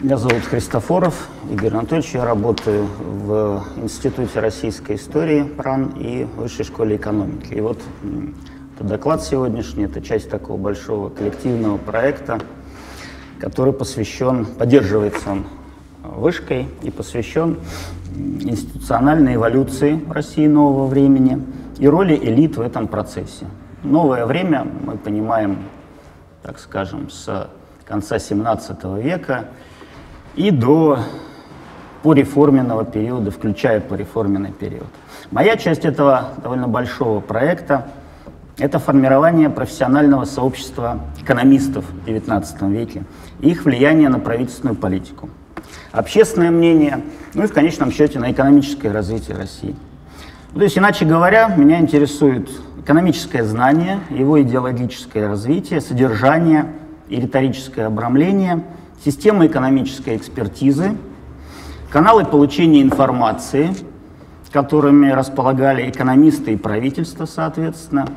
Меня зовут Христофоров Игорь Анатольевич. Я работаю в Институте российской истории ПРАН и Высшей школе экономики. И вот этот доклад сегодняшний – это часть такого большого коллективного проекта, который посвящен, поддерживается он вышкой и посвящен институциональной эволюции России нового времени и роли элит в этом процессе. Новое время мы понимаем, так скажем, с конца XVII века – и до пореформенного периода, включая пореформенный период. Моя часть этого довольно большого проекта – это формирование профессионального сообщества экономистов в XIX веке их влияние на правительственную политику, общественное мнение, ну и в конечном счете на экономическое развитие России. То есть, иначе говоря, меня интересует экономическое знание, его идеологическое развитие, содержание и риторическое обрамление – система экономической экспертизы, каналы получения информации, которыми располагали экономисты и правительство, соответственно,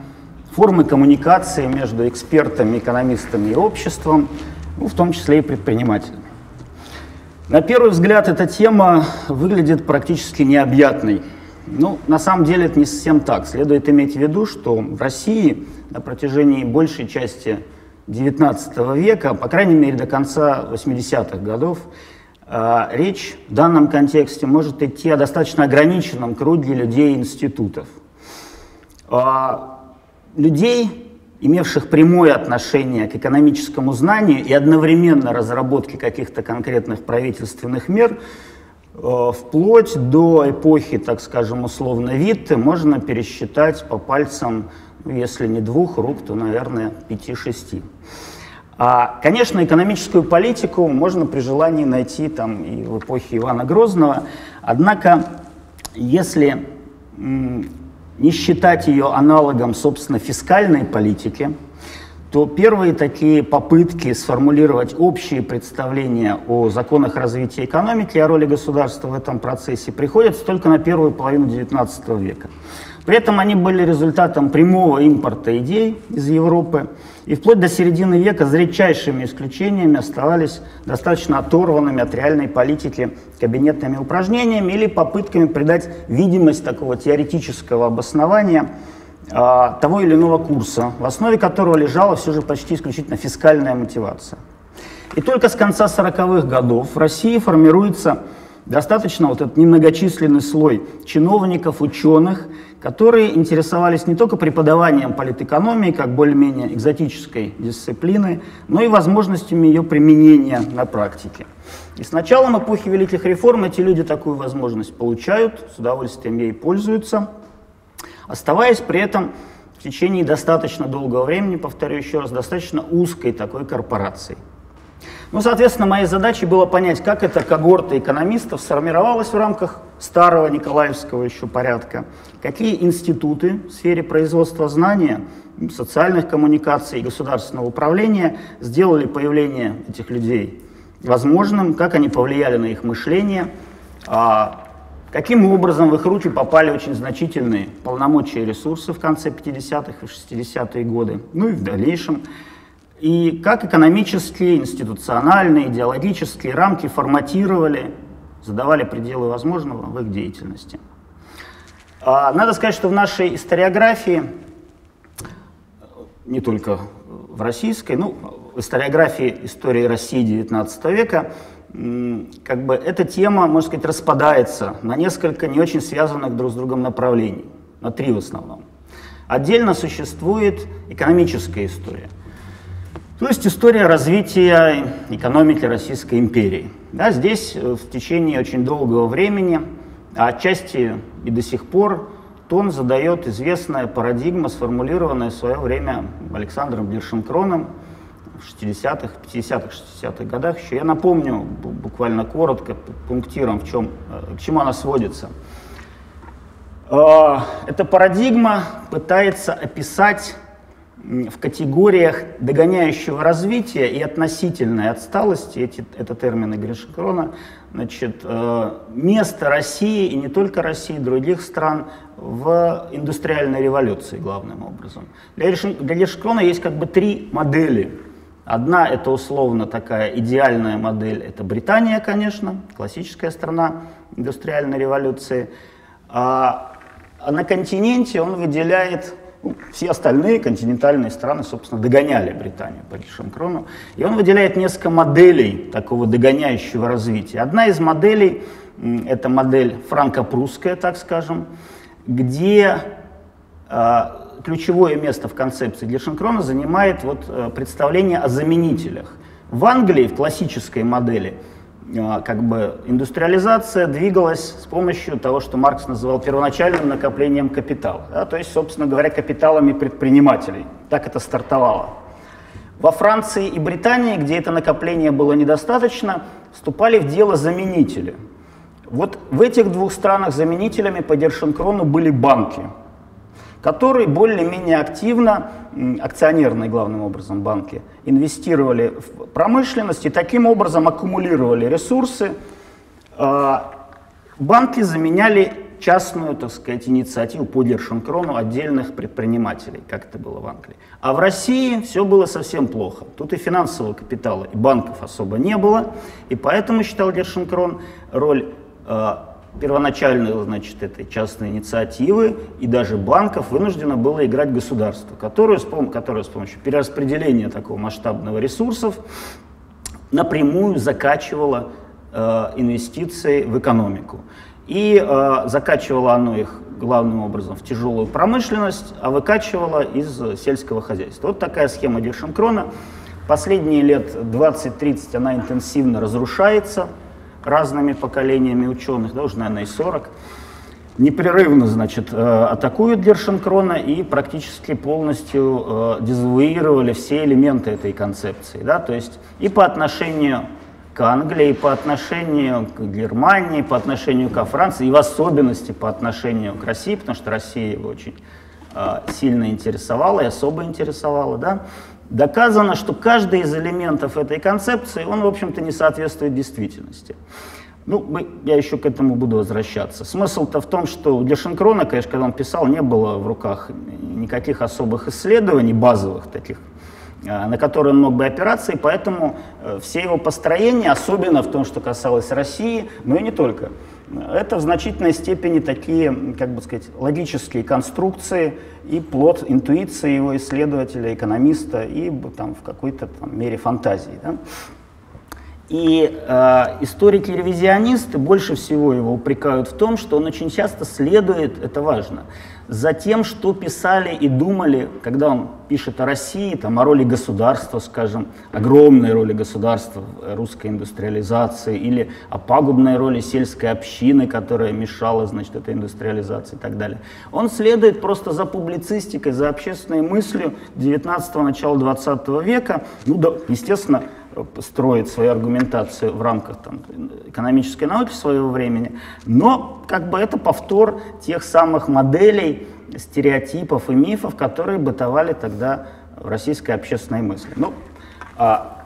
формы коммуникации между экспертами, экономистами и обществом, ну, в том числе и предпринимателями. На первый взгляд эта тема выглядит практически необъятной. Ну, на самом деле это не совсем так. Следует иметь в виду, что в России на протяжении большей части XIX века, по крайней мере до конца 80-х годов, э, речь в данном контексте может идти о достаточно ограниченном круге людей и институтов. А, людей, имевших прямое отношение к экономическому знанию и одновременно разработке каких-то конкретных правительственных мер, э, вплоть до эпохи, так скажем, условно Витте, можно пересчитать по пальцам если не двух рук, то, наверное, пяти-шести. А, конечно, экономическую политику можно при желании найти там и в эпохе Ивана Грозного, однако, если не считать ее аналогом, собственно, фискальной политики, то первые такие попытки сформулировать общие представления о законах развития экономики и о роли государства в этом процессе приходятся только на первую половину XIX века. При этом они были результатом прямого импорта идей из Европы, и вплоть до середины века за редчайшими исключениями оставались достаточно оторванными от реальной политики кабинетными упражнениями или попытками придать видимость такого теоретического обоснования а, того или иного курса, в основе которого лежала все же почти исключительно фискальная мотивация. И только с конца 40-х годов в России формируется достаточно вот этот немногочисленный слой чиновников, ученых, которые интересовались не только преподаванием политэкономии как более-менее экзотической дисциплины, но и возможностями ее применения на практике. И с началом эпохи Великих реформ эти люди такую возможность получают, с удовольствием ей пользуются, оставаясь при этом в течение достаточно долгого времени, повторю еще раз, достаточно узкой такой корпорацией. Ну, соответственно, моей задачей было понять, как эта когорта экономистов сформировалась в рамках старого Николаевского еще порядка, какие институты в сфере производства знания, социальных коммуникаций и государственного управления сделали появление этих людей возможным, как они повлияли на их мышление, а каким образом в их руки попали очень значительные полномочия и ресурсы в конце 50-х и 60-е годы, ну и в дальнейшем и как экономические, институциональные, идеологические рамки форматировали, задавали пределы возможного в их деятельности. А, надо сказать, что в нашей историографии, не только в российской, ну, в историографии истории России XIX века, как бы эта тема, можно сказать, распадается на несколько не очень связанных друг с другом направлений, на три в основном. Отдельно существует экономическая история – то есть история развития экономики Российской империи. Да, здесь э, в течение очень долгого времени, а отчасти и до сих пор, тон задает известная парадигма, сформулированная в свое время Александром Гершенкроном в 60-х, 50-х, 60-х годах еще. Я напомню буквально коротко, пунктиром, в чем, э, к чему она сводится. Э, эта парадигма пытается описать в категориях догоняющего развития и относительной отсталости, эти, это термины Гришкрона, значит, э, место России и не только России, других стран в индустриальной революции главным образом. Для, для есть как бы три модели Одна это условно такая идеальная модель, это Британия, конечно, классическая страна индустриальной революции. А, а на континенте он выделяет все остальные континентальные страны, собственно, догоняли Британию по Гершенкрону. И он выделяет несколько моделей такого догоняющего развития. Одна из моделей — это модель франко-прусская, так скажем, где э, ключевое место в концепции Гершенкрона занимает вот, э, представление о заменителях. В Англии, в классической модели, а, как бы индустриализация двигалась с помощью того, что Маркс называл первоначальным накоплением капитала, да, то есть, собственно говоря, капиталами предпринимателей. Так это стартовало. Во Франции и Британии, где это накопление было недостаточно, вступали в дело заменители. Вот в этих двух странах заменителями по Дершенкрону были банки – которые более-менее активно, акционерные главным образом банки, инвестировали в промышленность и таким образом аккумулировали ресурсы. А, банки заменяли частную, так сказать, инициативу по Дершенкрону отдельных предпринимателей, как это было в Англии. А в России все было совсем плохо. Тут и финансового капитала, и банков особо не было, и поэтому, считал Дершенкрон, роль а, первоначальной значит, этой частной инициативы и даже банков вынуждено было играть государство, которое с, пом- которое с помощью перераспределения такого масштабного ресурсов напрямую закачивало э, инвестиции в экономику. И э, закачивало оно их главным образом в тяжелую промышленность, а выкачивало из сельского хозяйства. Вот такая схема Дешенкрона. Последние лет 20-30 она интенсивно разрушается – разными поколениями ученых, да, уже, наверное, и 40, непрерывно, значит, э, атакуют Гершенкрона и практически полностью э, дезавуировали все элементы этой концепции. Да? То есть и по отношению к Англии, и по отношению к Германии, по отношению к Франции, и в особенности по отношению к России, потому что Россия его очень э, сильно интересовала и особо интересовала, да, доказано, что каждый из элементов этой концепции, он, в общем-то, не соответствует действительности. Ну, мы, я еще к этому буду возвращаться. Смысл-то в том, что для Шенкрона, конечно, когда он писал, не было в руках никаких особых исследований, базовых таких, а, на которые он мог бы опираться, и поэтому э, все его построения, особенно в том, что касалось России, но и не только, это в значительной степени такие, как бы сказать, логические конструкции и плод интуиции его исследователя, экономиста и там, в какой-то там, мере фантазии. Да? И э, историки-ревизионисты больше всего его упрекают в том, что он очень часто следует, это важно, за тем, что писали и думали, когда он пишет о России, там, о роли государства, скажем, огромной роли государства в русской индустриализации, или о пагубной роли сельской общины, которая мешала значит, этой индустриализации и так далее. Он следует просто за публицистикой, за общественной мыслью 19-го, начала 20 века, ну да, естественно, строит свою аргументацию в рамках там, экономической науки своего времени, но как бы это повтор тех самых моделей, стереотипов и мифов, которые бытовали тогда в российской общественной мысли. Ну, а,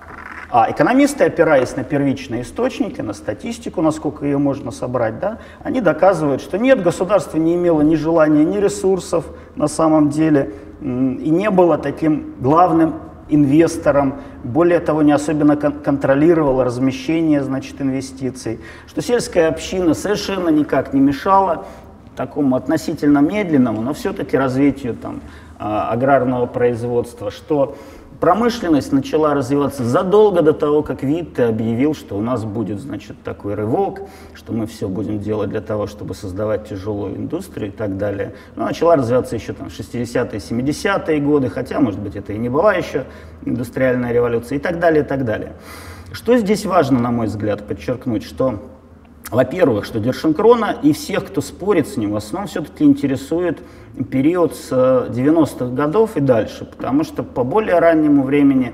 а экономисты, опираясь на первичные источники, на статистику, насколько ее можно собрать, да, они доказывают, что нет, государство не имело ни желания, ни ресурсов на самом деле, и не было таким главным инвестором, более того, не особенно кон контролировала размещение значит, инвестиций, что сельская община совершенно никак не мешала такому относительно медленному, но все-таки развитию там, а, аграрного производства, что промышленность начала развиваться задолго до того, как Витте объявил, что у нас будет, значит, такой рывок, что мы все будем делать для того, чтобы создавать тяжелую индустрию и так далее. Но начала развиваться еще там 60-е, 70-е годы, хотя, может быть, это и не была еще индустриальная революция и так далее, и так далее. Что здесь важно, на мой взгляд, подчеркнуть, что во-первых, что Дершенкрона и всех, кто спорит с ним, в основном все-таки интересует период с 90-х э, годов и дальше, потому что по более раннему времени,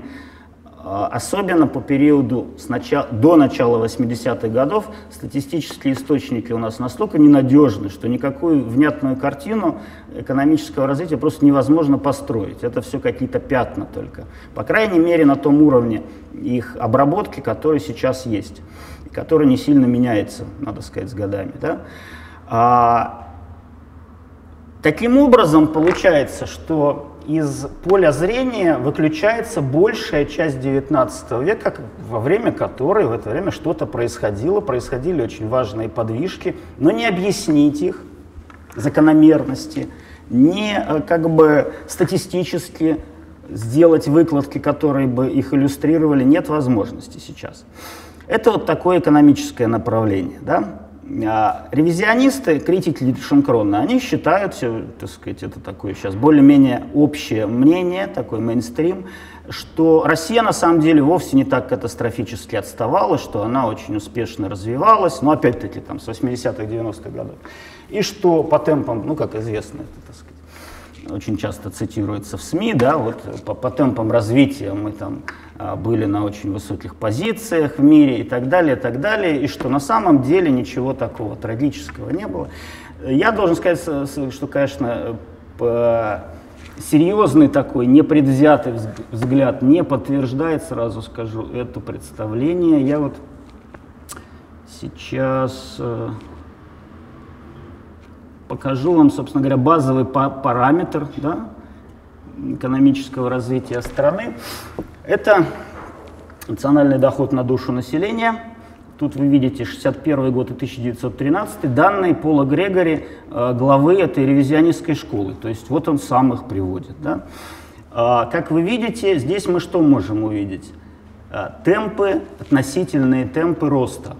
э, особенно по периоду с начала, до начала 80-х годов, статистические источники у нас настолько ненадежны, что никакую внятную картину экономического развития просто невозможно построить. Это все какие-то пятна только. По крайней мере, на том уровне их обработки, который сейчас есть который не сильно меняется, надо сказать, с годами. Да? А, таким образом, получается, что из поля зрения выключается большая часть XIX века, во время которой в это время что-то происходило, происходили очень важные подвижки, но не объяснить их, закономерности, не э, как бы статистически сделать выкладки, которые бы их иллюстрировали, нет возможности сейчас. Это вот такое экономическое направление. Да? А ревизионисты, критики Шенкрона, они считают, все, так сказать, это такое сейчас более-менее общее мнение, такой мейнстрим, что Россия на самом деле вовсе не так катастрофически отставала, что она очень успешно развивалась, но опять-таки там с 80-х, 90-х годов, и что по темпам, ну как известно, это, так сказать, очень часто цитируется в СМИ, да, вот по, по темпам развития мы там а, были на очень высоких позициях в мире и так далее, и так далее, и что на самом деле ничего такого трагического не было. Я должен сказать, что, конечно, серьезный такой, непредвзятый взгляд не подтверждает, сразу скажу, это представление. Я вот сейчас э, покажу вам, собственно говоря, базовый параметр да, экономического развития страны. Это национальный доход на душу населения. Тут вы видите 61 год и 1913, данные Пола Грегори, э, главы этой ревизионистской школы. То есть вот он сам их приводит. Да? А, как вы видите, здесь мы что можем увидеть? Э, темпы, относительные темпы роста.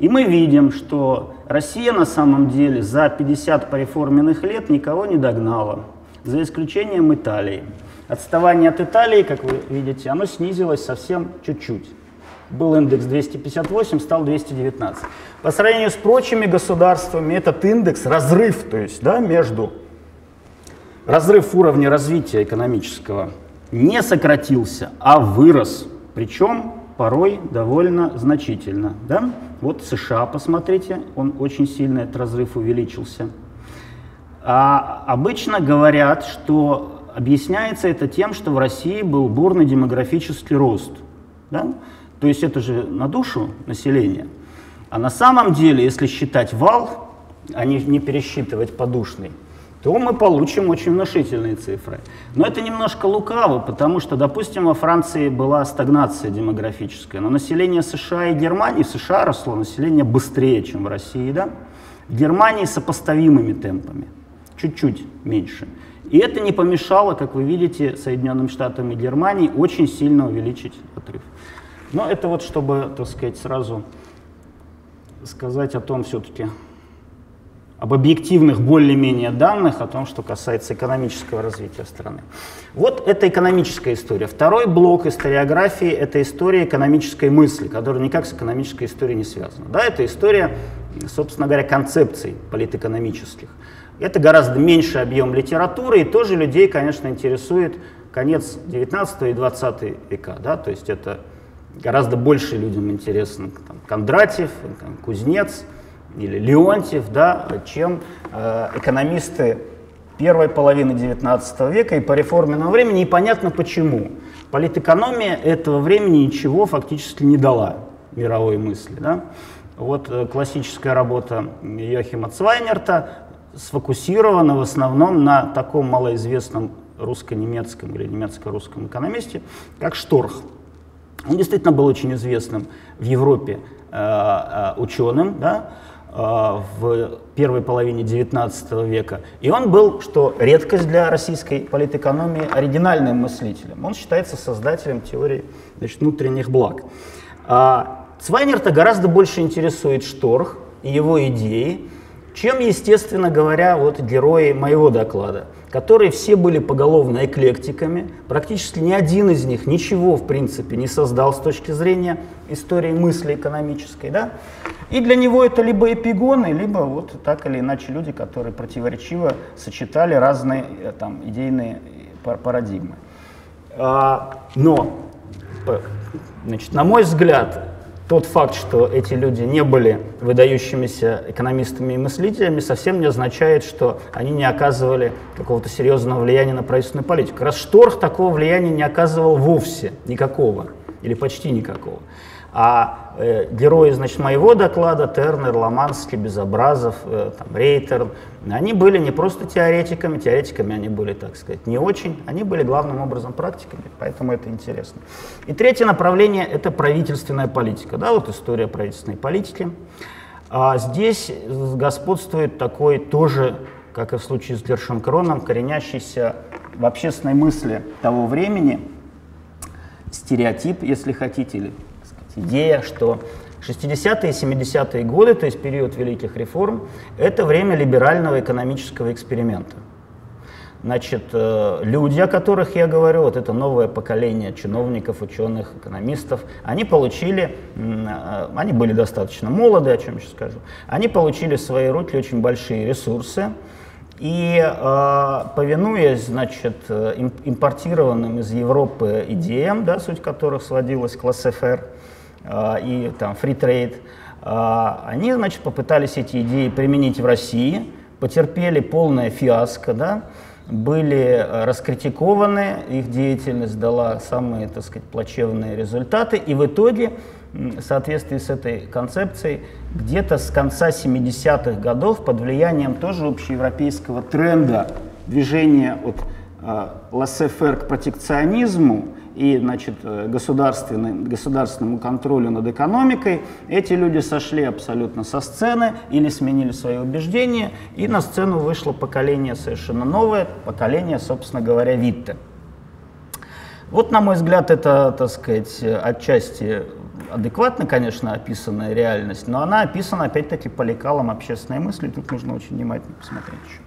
И мы видим, что Россия на самом деле за 50 пореформенных лет никого не догнала, за исключением Италии. Отставание от Италии, как вы видите, оно снизилось совсем чуть-чуть. Был индекс 258, стал 219. По сравнению с прочими государствами этот индекс, разрыв, то есть да, между разрыв уровня развития экономического не сократился, а вырос. Причем порой довольно значительно. Да? Вот США, посмотрите, он очень сильно, этот разрыв увеличился. А обычно говорят, что Объясняется это тем, что в России был бурный демографический рост. Да? То есть это же на душу населения. А на самом деле, если считать вал, а не, не пересчитывать подушный, то мы получим очень внушительные цифры. Но это немножко лукаво, потому что, допустим, во Франции была стагнация демографическая, но население США и Германии, в США росло население быстрее, чем в России, да? В Германии сопоставимыми темпами, чуть-чуть меньше. И это не помешало, как вы видите, Соединенным Штатам и Германии очень сильно увеличить отрыв. Но это вот чтобы, так сказать, сразу сказать о том все-таки, об объективных более-менее данных, о том, что касается экономического развития страны. Вот это экономическая история. Второй блок историографии — это история экономической мысли, которая никак с экономической историей не связана. Да, это история, собственно говоря, концепций политэкономических. Это гораздо меньший объем литературы, и тоже людей, конечно, интересует конец 19 и 20 века. Да? То есть это гораздо больше людям интересно там, Кондратьев, там, Кузнец или Леонтьев, да, чем э, экономисты первой половины 19 века и по реформенному времени. Непонятно почему. Политэкономия этого времени ничего фактически не дала мировой мысли. Да? Вот э, классическая работа Йохима Цвайнерта сфокусирована в основном на таком малоизвестном русско-немецком или немецко-русском экономисте, как Шторх. Он действительно был очень известным в Европе э, э, ученым, да, в первой половине XIX века. И он был, что редкость для российской политэкономии, оригинальным мыслителем. Он считается создателем теории значит, внутренних благ. А Цвайнерта гораздо больше интересует Шторх и его идеи, чем, естественно говоря, вот герои моего доклада, которые все были поголовно эклектиками, практически ни один из них ничего, в принципе, не создал с точки зрения истории мысли экономической, да? И для него это либо эпигоны, либо вот так или иначе люди, которые противоречиво сочетали разные э, там идейные парадигмы. А, но, значит, на мой взгляд, тот факт, что эти люди не были выдающимися экономистами и мыслителями, совсем не означает, что они не оказывали какого-то серьезного влияния на правительственную политику. Раз Шторх такого влияния не оказывал вовсе никакого, или почти никакого. А э, герои, значит, моего доклада, Тернер, Ломанский, Безобразов, э, там, Рейтерн, они были не просто теоретиками, теоретиками они были, так сказать, не очень, они были главным образом практиками, поэтому это интересно. И третье направление — это правительственная политика, да, вот история правительственной политики. А здесь господствует такой тоже, как и в случае с Гершенкроном, коренящийся в общественной мысли того времени стереотип, если хотите, или идея, что 60-е и 70-е годы, то есть период великих реформ, это время либерального экономического эксперимента. Значит, э, люди, о которых я говорю, вот это новое поколение чиновников, ученых, экономистов, они получили, э, они были достаточно молоды, о чем сейчас скажу, они получили в свои руки очень большие ресурсы, и э, повинуясь, значит, импортированным из Европы идеям, да, суть которых сводилась к лассефер и там free trade, э, они, значит, попытались эти идеи применить в России, потерпели полное фиаско, да, были раскритикованы, их деятельность дала самые, так сказать, плачевные результаты, и в итоге в соответствии с этой концепцией, где-то с конца 70-х годов под влиянием тоже общеевропейского тренда движения от э, лассефер к протекционизму и значит, э, государственному контролю над экономикой, эти люди сошли абсолютно со сцены или сменили свои убеждения, и на сцену вышло поколение совершенно новое, поколение, собственно говоря, Витте. Вот, на мой взгляд, это, так сказать, отчасти адекватно, конечно, описанная реальность, но она описана, опять-таки, по лекалам общественной мысли. Тут нужно очень внимательно посмотреть еще,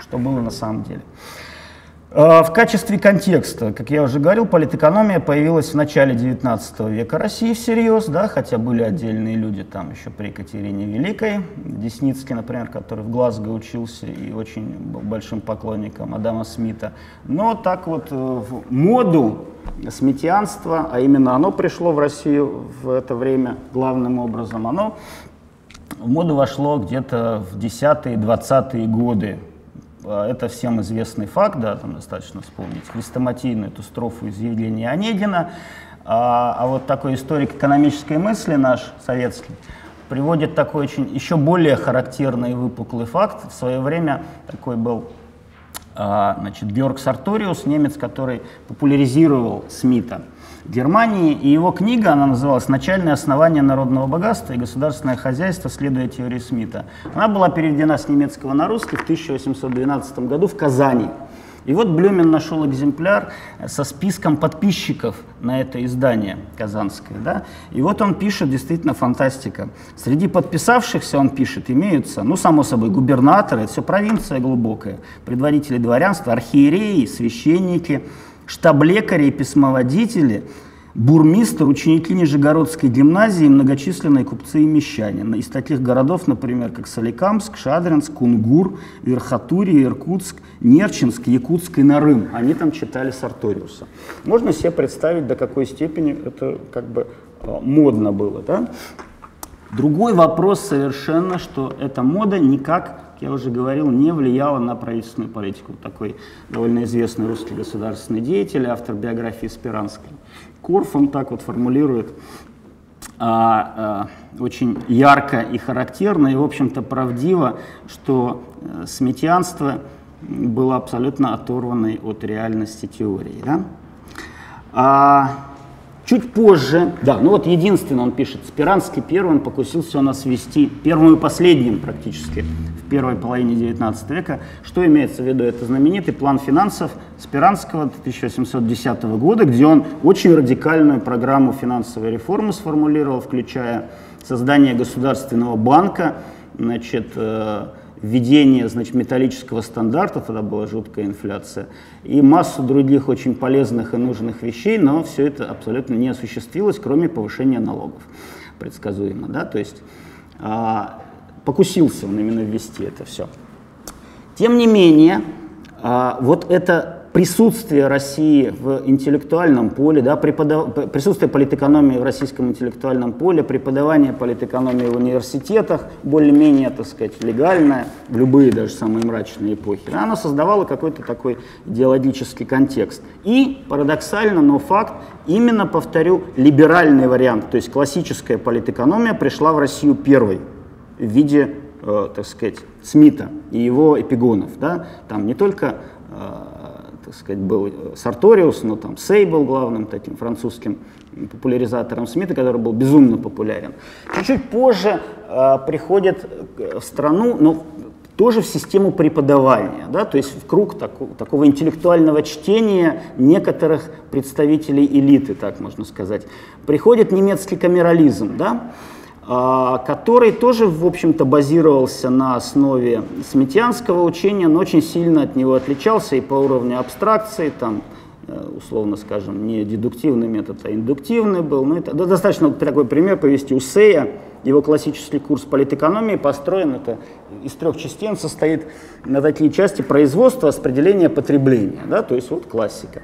что было на самом деле. А, в качестве контекста, как я уже говорил, политэкономия появилась в начале XIX века России всерьез, да, хотя были отдельные люди там еще при Екатерине Великой, Десницкий, например, который в Глазго учился и очень был большим поклонником Адама Смита. Но так вот э, в моду сметианства, а именно оно пришло в Россию в это время главным образом, оно в моду вошло где-то в 10-20-е годы это всем известный факт, да, там достаточно вспомнить хрестоматийную эту строфу из Евгения Онегина, а, а вот такой историк экономической мысли наш, советский, приводит такой очень еще более характерный и выпуклый факт. В свое время такой был а, значит, Георг Сарториус, немец, который популяризировал Смита. Германии, и его книга, она называлась «Начальное основание народного богатства и государственное хозяйство, следуя теории Смита». Она была переведена с немецкого на русский в 1812 году в Казани. И вот Блюмен нашел экземпляр со списком подписчиков на это издание казанское. Да? И вот он пишет, действительно фантастика. Среди подписавшихся, он пишет, имеются, ну, само собой, губернаторы, это все провинция глубокая, предводители дворянства, архиереи, священники, штаб-лекари и письмоводители, бурмистр, ученики Нижегородской гимназии, многочисленные купцы и мещане. Из таких городов, например, как Соликамск, Шадринск, Кунгур, Верхотурье, Иркутск, Нерчинск, Якутск и Нарым. Они там читали Сарториуса. Можно себе представить, до какой степени это как бы а, модно было. Да? Другой вопрос совершенно, что эта мода никак как я уже говорил, не влияла на правительственную политику. Такой довольно известный русский государственный деятель, автор биографии Спиранского. Корф, он так вот формулирует а, а, очень ярко и характерно, и, в общем-то, правдиво, что а, сметианство было абсолютно оторванной от реальности теории. Да? А, Чуть позже, да, ну вот единственное, он пишет, Спиранский первым покусился у нас вести, первым и последним практически, в первой половине 19 века. Что имеется в виду? Это знаменитый план финансов Спиранского 1810 года, где он очень радикальную программу финансовой реформы сформулировал, включая создание государственного банка, значит, э, введение значит, металлического стандарта, тогда была жуткая инфляция, и массу других очень полезных и нужных вещей, но все это абсолютно не осуществилось, кроме повышения налогов, предсказуемо. Да? То есть а, покусился он именно ввести это все. Тем не менее, а, вот это присутствие России в интеллектуальном поле, да, преподав... присутствие политэкономии в российском интеллектуальном поле, преподавание политэкономии в университетах, более-менее, так сказать, легальное, в любые даже самые мрачные эпохи, да, оно создавало какой-то такой идеологический контекст. И, парадоксально, но факт, именно, повторю, либеральный вариант, то есть классическая политэкономия пришла в Россию первой в виде, э, так сказать, Смита и его эпигонов. Да? Там не только э, так сказать, был Сарториус, но там Сей был главным таким французским популяризатором Смита, который был безумно популярен. Чуть-чуть позже э, приходит в страну, но тоже в систему преподавания, да, то есть в круг таку, такого интеллектуального чтения некоторых представителей элиты, так можно сказать. Приходит немецкий камерализм, да, который тоже, в общем-то, базировался на основе сметьянского учения, но очень сильно от него отличался и по уровню абстракции, там, э, условно скажем, не дедуктивный метод, а индуктивный был. Ну, это, да, достаточно такой пример привести у Сея. Его классический курс политэкономии построен, это из трех частей, он состоит на такие части производства, распределения, потребления. Да, то есть вот классика.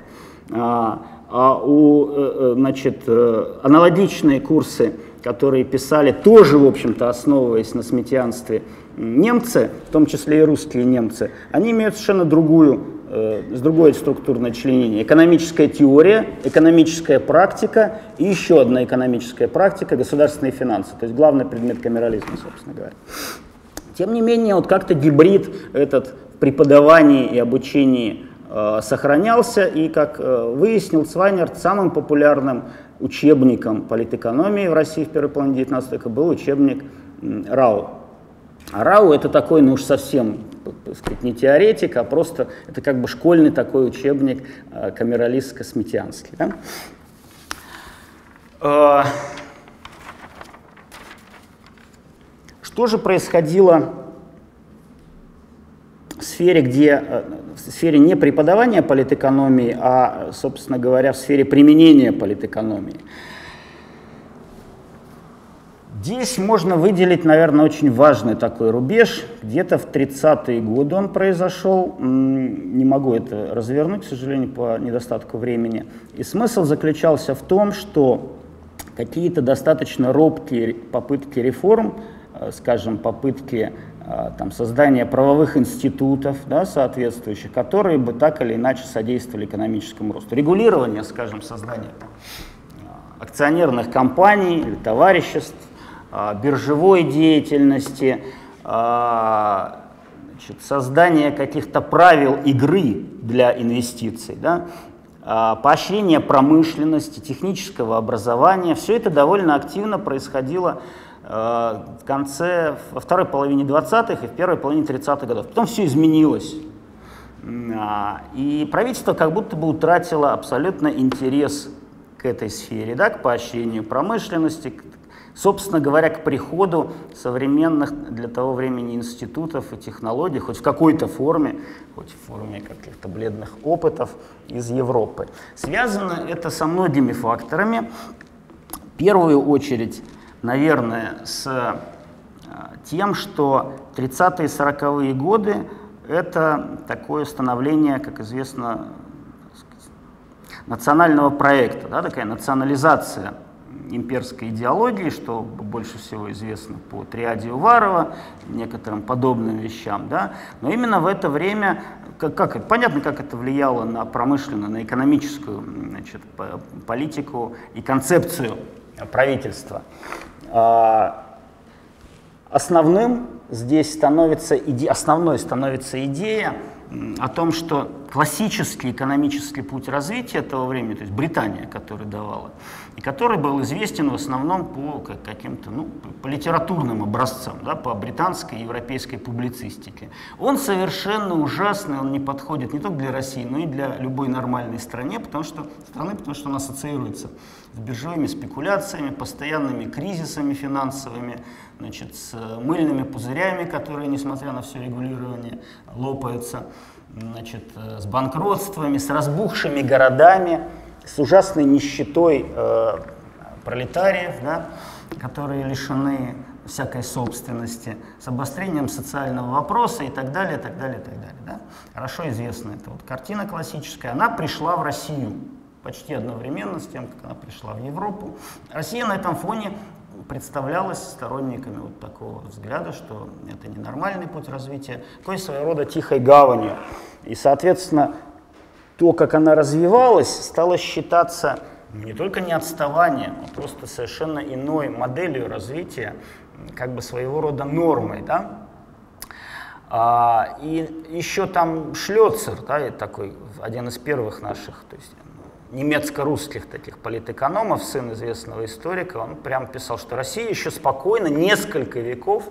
А, а у, э, э, значит, аналогичные курсы которые писали тоже, в общем-то, основываясь на сметианстве, немцы, в том числе и русские немцы, они имеют совершенно другую, э, с другое структурное членение. Экономическая теория, экономическая практика и еще одна экономическая практика – государственные финансы. То есть главный предмет камерализма, собственно говоря. Тем не менее, вот как-то гибрид этот в преподавании и обучении э, сохранялся, и, как э, выяснил Свайнерт, самым популярным учебником политэкономии в России в первой половине 19 века был учебник РАУ. А РАУ это такой, ну уж совсем, так сказать, не теоретик, а просто это как бы школьный такой учебник э, камералист-косметианский. Да? Э, что же происходило в сфере, где э, в сфере не преподавания политэкономии, а, собственно говоря, в сфере применения политэкономии. Здесь можно выделить, наверное, очень важный такой рубеж. Где-то в 30-е годы он произошел. Не могу это развернуть, к сожалению, по недостатку времени. И смысл заключался в том, что какие-то достаточно робкие попытки реформ, э, скажем, попытки там, создание правовых институтов да, соответствующих, которые бы так или иначе содействовали экономическому росту. Регулирование, скажем, создания там, акционерных компаний или товариществ, а, биржевой деятельности, а, значит, создание каких-то правил игры для инвестиций, да, поощрение промышленности, технического образования, все это довольно активно происходило в конце, во второй половине 20-х и в первой половине 30-х годов. Потом все изменилось. А, и правительство как будто бы утратило абсолютно интерес к этой сфере, да, к поощрению промышленности, к, собственно говоря, к приходу современных для того времени институтов и технологий, хоть в какой-то форме, хоть в форме каких-то бледных опытов из Европы. Связано это со многими факторами. В первую очередь наверное, с э, тем, что 30-е и 40-е годы – это такое становление, как известно, национального проекта, да, такая национализация имперской идеологии, что больше всего известно по триаде Уварова, некоторым подобным вещам. Да? Но именно в это время, как, как, понятно, как это влияло на промышленную, на экономическую значит, политику и концепцию правительства. А, основным здесь становится иде... основной становится идея о том, что классический экономический путь развития этого времени, то есть Британия, который давала, и который был известен в основном по каким-то, ну, по литературным образцам, да, по британской и европейской публицистике. Он совершенно ужасный, он не подходит не только для России, но и для любой нормальной стране, потому что, страны, потому что он ассоциируется с биржевыми спекуляциями, постоянными кризисами финансовыми, значит, с мыльными пузырями, которые, несмотря на все регулирование, лопаются, значит, с банкротствами, с разбухшими городами, с ужасной нищетой э, пролетариев, да, которые лишены всякой собственности, с обострением социального вопроса и так далее, так далее, так далее. Да? Хорошо известна эта вот картина классическая. Она пришла в Россию почти одновременно с тем, как она пришла в Европу. Россия на этом фоне представлялась сторонниками вот такого взгляда, что это ненормальный путь развития, такой своего рода тихой гаванью. И, соответственно, то, как она развивалась, стало считаться не только не отставанием, а просто совершенно иной моделью развития, как бы своего рода нормой, да. А, и еще там Шлёцер, да, такой один из первых наших, то есть немецко-русских таких политэкономов, сын известного историка, он прям писал, что Россия еще спокойно несколько веков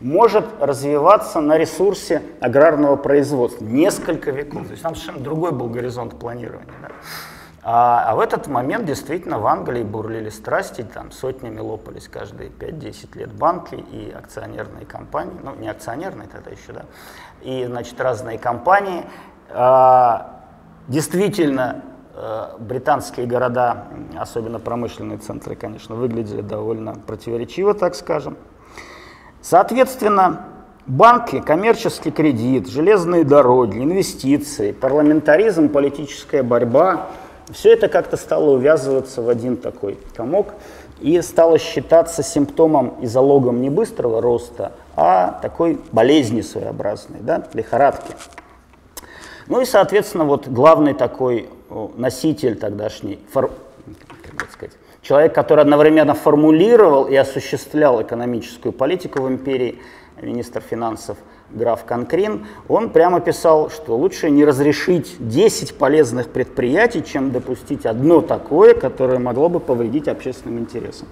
может развиваться на ресурсе аграрного производства. Несколько веков. То есть там совершенно другой был горизонт планирования. Да? А, а в этот момент действительно в Англии бурлили страсти, там сотнями лопались каждые 5-10 лет банки и акционерные компании, ну не акционерные тогда еще, да, и, значит, разные компании. А, действительно, британские города, особенно промышленные центры, конечно, выглядели довольно противоречиво, так скажем. Соответственно, банки, коммерческий кредит, железные дороги, инвестиции, парламентаризм, политическая борьба – все это как-то стало увязываться в один такой комок и стало считаться симптомом и залогом не быстрого роста, а такой болезни своеобразной, да, лихорадки. Ну и, соответственно, вот главный такой носитель тогдашний, фор, как сказать, человек, который одновременно формулировал и осуществлял экономическую политику в империи, министр финансов граф Конкрин, он прямо писал, что лучше не разрешить 10 полезных предприятий, чем допустить одно такое, которое могло бы повредить общественным интересам.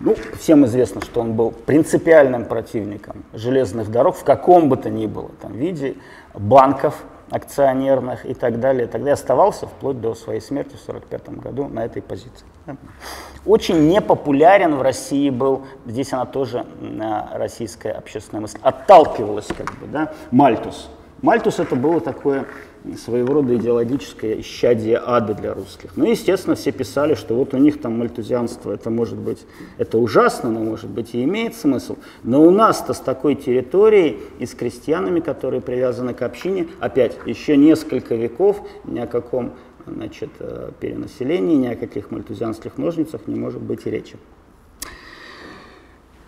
Ну, всем известно, что он был принципиальным противником железных дорог в каком бы то ни было там, виде, банков, акционерных и так далее. Тогда оставался вплоть до своей смерти в 1945 году на этой позиции. Очень непопулярен в России был, здесь она тоже, российская общественная мысль, отталкивалась как бы, да, Мальтус. Мальтус это было такое своего рода идеологическое исчадие ада для русских. Ну, естественно, все писали, что вот у них там мальтузианство, это может быть, это ужасно, но может быть и имеет смысл. Но у нас-то с такой территорией и с крестьянами, которые привязаны к общине, опять, еще несколько веков ни о каком значит, э, перенаселении, ни о каких мальтузианских ножницах не может быть и речи.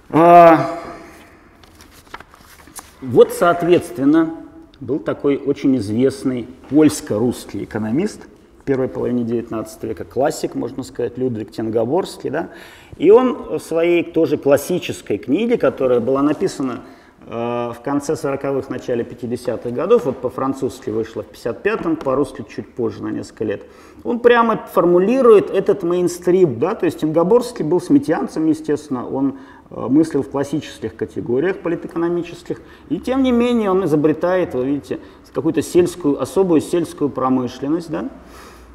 А, вот, соответственно, был такой очень известный польско-русский экономист в первой половине XIX века, классик, можно сказать, Людвиг Тенгоборский. Да? И он в своей тоже классической книге, которая была написана э, в конце 40-х, начале 50-х годов, вот по-французски вышла в 55-м, по-русски чуть позже, на несколько лет, он прямо формулирует этот мейнстрим, да, то есть Тенгоборский был сметьянцем, естественно, он мыслил в классических категориях политэкономических, и тем не менее он изобретает, вы видите, какую-то сельскую, особую сельскую промышленность, да,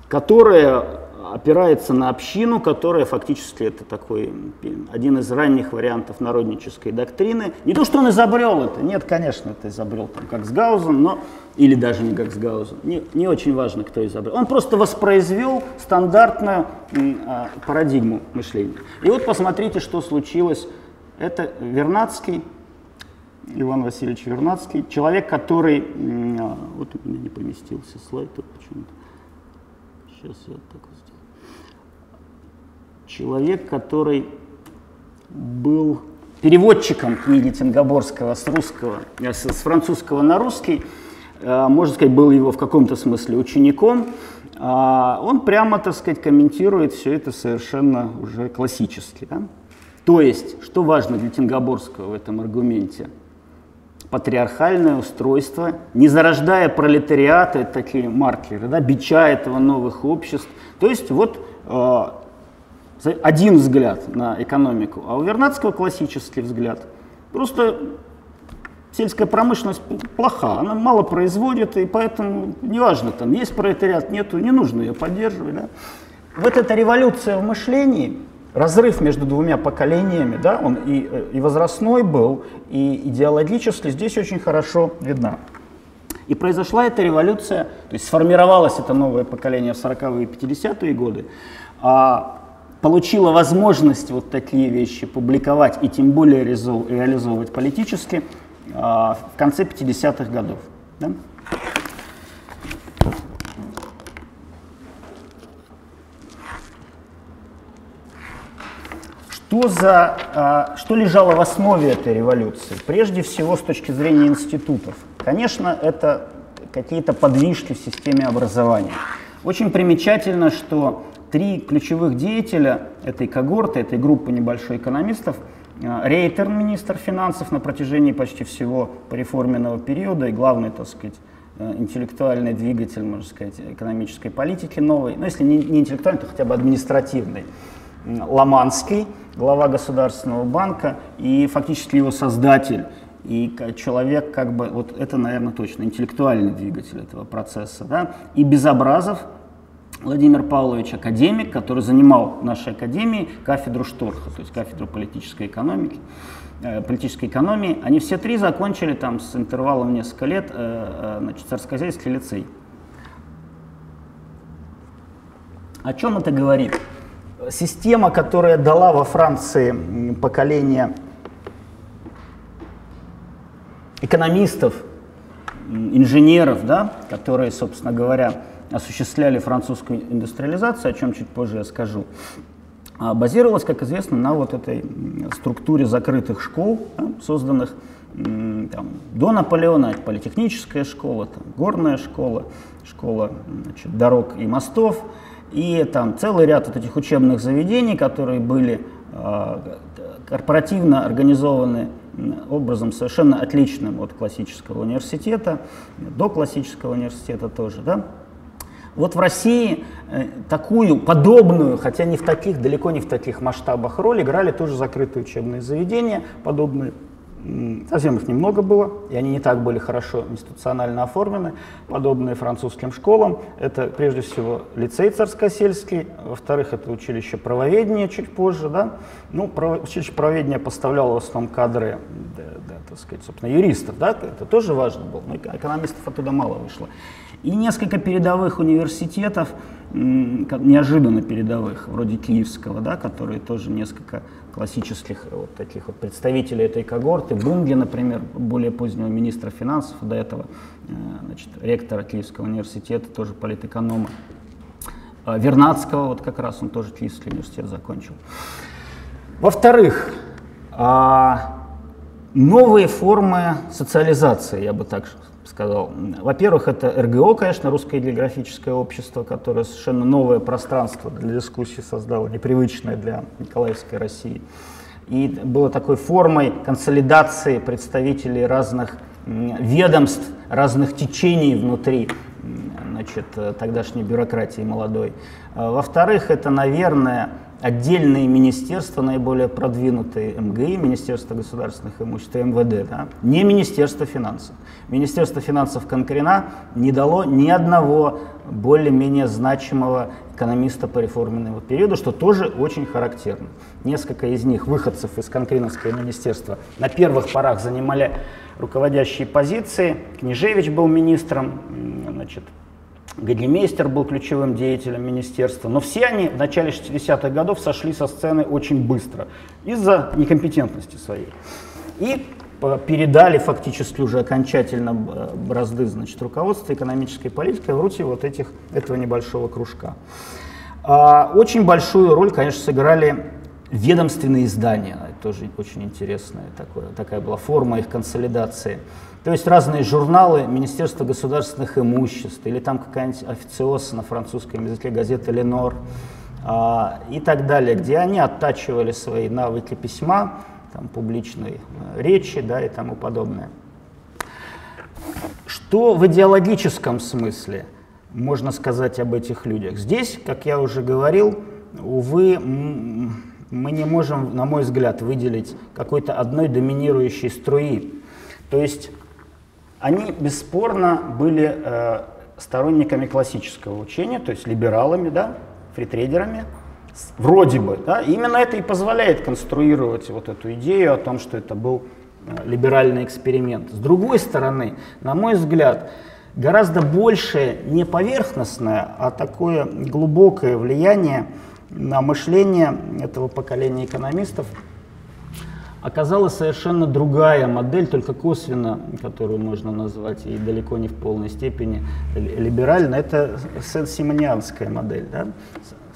которая опирается на общину, которая фактически это такой один из ранних вариантов народнической доктрины. Не то, что он изобрел это, нет, конечно, это изобрел там как Гаузен, но или даже не как Гаузен, не, не очень важно, кто изобрел. Он просто воспроизвел стандартную а, парадигму мышления. И вот посмотрите, что случилось это Вернадский, Иван Васильевич Вернадский, человек, который... А, вот у меня не поместился слайд тут почему-то. Сейчас я так сделаю. Человек, который был переводчиком книги Тенгоборского с русского, э, с, с французского на русский, э, можно сказать, был его в каком-то смысле учеником. А, он прямо, так сказать, комментирует все это совершенно уже классически. Да? То есть, что важно для Тенгоборского в этом аргументе? Патриархальное устройство, не зарождая пролетариата, такие маркеры, да, бича этого новых обществ. То есть вот э, один взгляд на экономику, а у Вернадского классический взгляд. Просто сельская промышленность плоха, она мало производит, и поэтому неважно, там есть пролетариат, нету, не нужно ее поддерживать. Да? Вот эта революция в мышлении – разрыв между двумя поколениями, да, он и, и возрастной был, и идеологически здесь очень хорошо видна. И произошла эта революция, то есть сформировалось это новое поколение в 40-е и 50-е годы, а получила возможность вот такие вещи публиковать и тем более реализовывать политически в конце 50-х годов. Да? Что, за, а, что лежало в основе этой революции? Прежде всего, с точки зрения институтов. Конечно, это какие-то подвижки в системе образования. Очень примечательно, что три ключевых деятеля этой когорты, этой группы небольшой экономистов, а, Рейтерн, министр финансов, на протяжении почти всего реформенного периода и главный, так сказать, э, интеллектуальный двигатель, можно сказать, экономической политики новой, ну если не, не интеллектуальный, то хотя бы административный, Ломанский, глава Государственного банка и фактически его создатель. И человек, как бы, вот это, наверное, точно интеллектуальный двигатель этого процесса. Да? И Безобразов, Владимир Павлович, академик, который занимал в нашей академии кафедру Шторха, то есть кафедру политической экономики, э, политической экономии. Они все три закончили там с интервалом несколько лет э, э, значит, царскосельский лицей. О чем это говорит? Система, которая дала во Франции поколение экономистов, инженеров, да, которые, собственно говоря, осуществляли французскую индустриализацию, о чем чуть позже я скажу, а базировалась, как известно, на вот этой структуре закрытых школ, да, созданных там, до Наполеона, политехническая школа, там, горная школа, школа значит, дорог и мостов, и там целый ряд вот этих учебных заведений, которые были э, корпоративно организованы образом совершенно отличным от классического университета, до классического университета тоже, да. Вот в России э, такую подобную, хотя не в таких, далеко не в таких масштабах роль играли тоже закрытые учебные заведения, подобные Совсем их немного было, и они не так были хорошо институционально оформлены, подобные французским школам. Это прежде всего лицей царскосельский, во-вторых, это училище правоведения чуть позже. Да? Ну, право, училище правоведения поставляло в основном кадры, да, да, так сказать, собственно, юристов. Да? Это тоже важно было, но экономистов оттуда мало вышло. И несколько передовых университетов, неожиданно передовых, вроде Киевского, да, которые тоже несколько классических вот таких вот представителей этой когорты. Бунги, например, более позднего министра финансов, до этого э, значит, ректора Киевского университета, тоже политэконома. Э, Вернадского, вот как раз он тоже Киевский университет закончил. Во-вторых, а, новые формы социализации, я бы так сказал. Во-первых, это РГО, конечно, Русское географическое общество, которое совершенно новое пространство для дискуссии создало, непривычное для Николаевской России. И было такой формой консолидации представителей разных ведомств, разных течений внутри значит, тогдашней бюрократии молодой. А во-вторых, это, наверное, отдельные министерства, наиболее продвинутые МГИ, Министерство государственных имуществ и МВД, да, не Министерство финансов. Министерство финансов конкрена не дало ни одного более-менее значимого экономиста по реформенному периоду, что тоже очень характерно. Несколько из них, выходцев из Конкреновского министерства, на первых порах занимали руководящие позиции. Княжевич был министром, значит, Гадимейстер был ключевым деятелем министерства, но все они в начале 60-х годов сошли со сцены очень быстро из-за некомпетентности своей. И передали фактически уже окончательно бразды значит, руководства экономической политикой в руки вот этих, этого небольшого кружка. А, очень большую роль, конечно, сыграли ведомственные издания. Это тоже очень интересная такая была форма их консолидации. То есть разные журналы Министерства государственных имуществ или там какая-нибудь официоз на французском языке газета «Ленор» а, и так далее, где они оттачивали свои навыки письма, там, публичной э, речи да, и тому подобное. Что в идеологическом смысле можно сказать об этих людях? Здесь, как я уже говорил, увы, мы не можем, на мой взгляд, выделить какой-то одной доминирующей струи. То есть они бесспорно были э, сторонниками классического учения, то есть либералами, да, фритрейдерами, вроде бы. Да, именно это и позволяет конструировать вот эту идею о том, что это был э, либеральный эксперимент. С другой стороны, на мой взгляд, гораздо большее не поверхностное, а такое глубокое влияние на мышление этого поколения экономистов оказалась совершенно другая модель, только косвенно, которую можно назвать и далеко не в полной степени либеральной, это сен-симонианская модель. Да?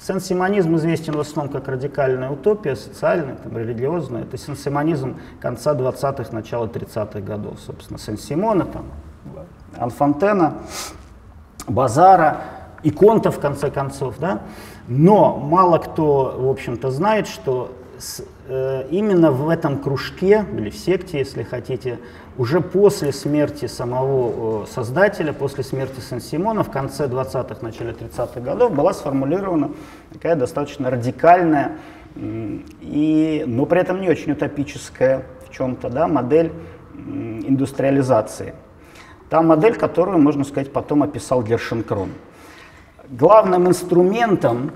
Сен-симонизм известен в основном как радикальная утопия, социальная, там, религиозная. Это сен-симонизм конца 20-х, начала 30-х годов. Собственно, Сен-Симона, там, Анфонтена, Базара, Иконта, в конце концов. Да? Но мало кто, в общем-то, знает, что именно в этом кружке, или в секте, если хотите, уже после смерти самого э, создателя, после смерти Сен-Симона, в конце 20-х, начале 30-х годов, была сформулирована такая достаточно радикальная, э, и, но при этом не очень утопическая в чем-то да, модель э, индустриализации. Та модель, которую, можно сказать, потом описал Гершенкрон. Главным инструментом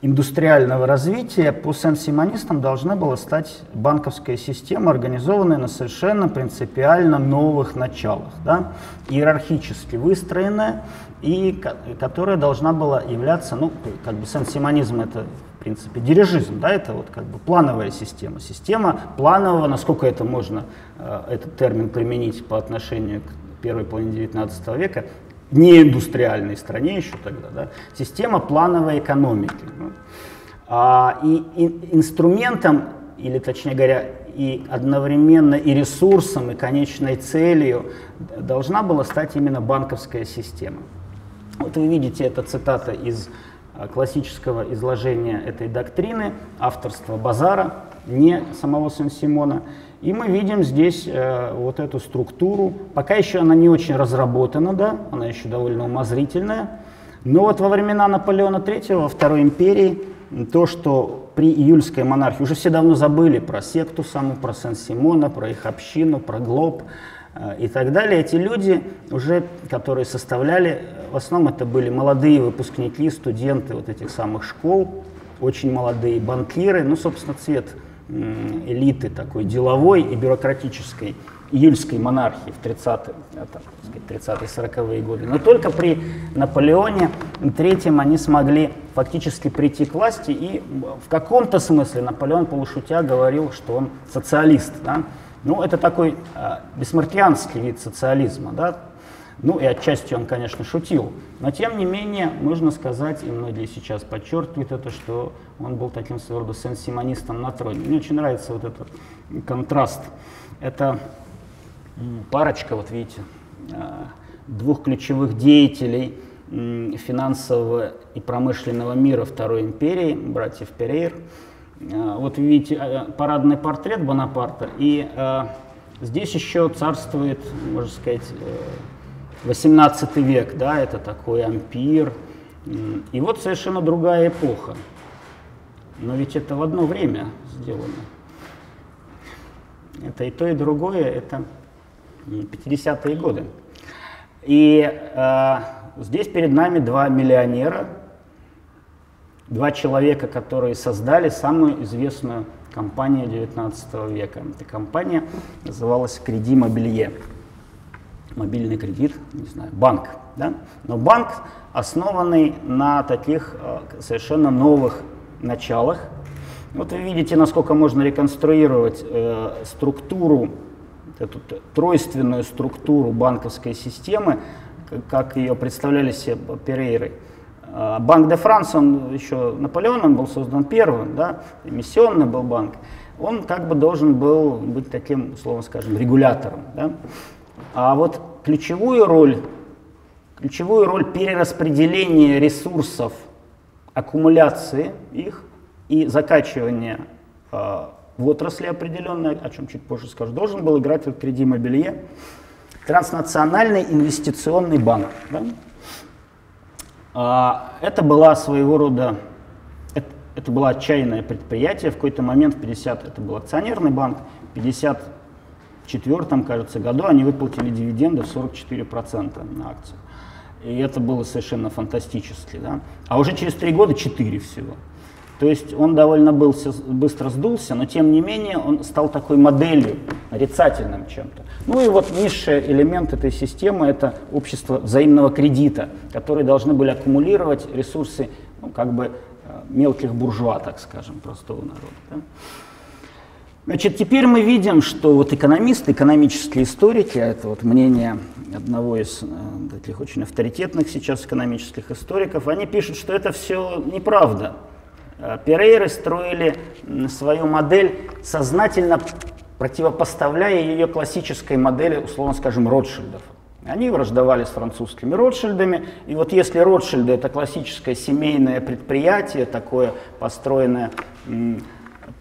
индустриального развития по сен-симонистам должна была стать банковская система, организованная на совершенно принципиально новых началах, да, иерархически выстроенная, и которая должна была являться, ну, как бы сен-симонизм это в принципе, дирижизм, да, это вот как бы плановая система. Система планового, насколько это можно, э, этот термин применить по отношению к первой половине 19 века, неиндустриальной стране еще тогда, да, система плановой экономики. Ну. А, и, и инструментом, или точнее говоря, и одновременно и ресурсом, и конечной целью должна была стать именно банковская система. Вот вы видите, это цитата из а, классического изложения этой доктрины, авторства Базара, не самого Сен-Симона. И мы видим здесь э, вот эту структуру. Пока еще она не очень разработана, да, она еще довольно умозрительная. Но вот во времена Наполеона III, во Второй империи, то, что при июльской монархии, уже все давно забыли про секту саму, про Сен-Симона, про их общину, про Глоб э, и так далее. Эти люди, уже, которые составляли, в основном это были молодые выпускники, студенты вот этих самых школ, очень молодые банкиры, ну, собственно, цвет элиты такой деловой и бюрократической июльской монархии в 30-е, 30-40-е годы. Но только при Наполеоне III они смогли фактически прийти к власти, и в каком-то смысле Наполеон полушутя говорил, что он социалист. Да? Ну, это такой э, бессмартианский вид социализма, да? Ну и отчасти он, конечно, шутил, но тем не менее нужно сказать, и многие сейчас подчеркивают это, что он был таким своего рода сен-симонистом на троне. Мне очень нравится вот этот контраст. Это парочка, вот видите, а, двух ключевых деятелей финансового и промышленного мира Второй империи, братьев Перейр. А, вот видите а, парадный портрет Бонапарта, и здесь еще царствует, можно сказать, э, 18 век, да, это такой ампир. И вот совершенно другая эпоха. Но ведь это в одно время сделано. Это и то, и другое, это 50-е годы. И э, здесь перед нами два миллионера, два человека, которые создали самую известную компанию 19 века. Эта компания называлась «Креди Мобилье» мобильный кредит, не знаю, банк. Да? Но банк, основанный на таких э, совершенно новых началах. Вот вы видите, насколько можно реконструировать э, структуру, эту тройственную структуру банковской системы, как ее представляли себе Перейры. Э, банк де Франс, он еще Наполеоном был создан первым, да, эмиссионный был банк. Он как бы должен был быть таким, условно скажем, регулятором. Да? А вот ключевую роль, ключевую роль перераспределения ресурсов, аккумуляции их и закачивания э, в отрасли определенной, о чем чуть позже скажу, должен был играть в Креди Мобилье транснациональный инвестиционный банк. Да? А, это была своего рода, это, это было отчаянное предприятие. В какой-то момент в 50 это был акционерный банк, 50 2004, кажется, году они выплатили дивиденды в 44% на акцию. И это было совершенно фантастически. Да? А уже через три года 4 всего. То есть он довольно был, быстро сдулся, но тем не менее он стал такой моделью, нарицательным чем-то. Ну и вот низший элемент этой системы – это общество взаимного кредита, которые должны были аккумулировать ресурсы ну, как бы э, мелких буржуа, так скажем, простого народа. Да? Значит, теперь мы видим, что вот экономисты, экономические историки, а это вот мнение одного из э, таких очень авторитетных сейчас экономических историков, они пишут, что это все неправда. Э, Перейры строили свою модель сознательно противопоставляя ее классической модели, условно скажем, Ротшильдов. Они враждовали с французскими Ротшильдами. И вот если Ротшильды это классическое семейное предприятие, такое построенное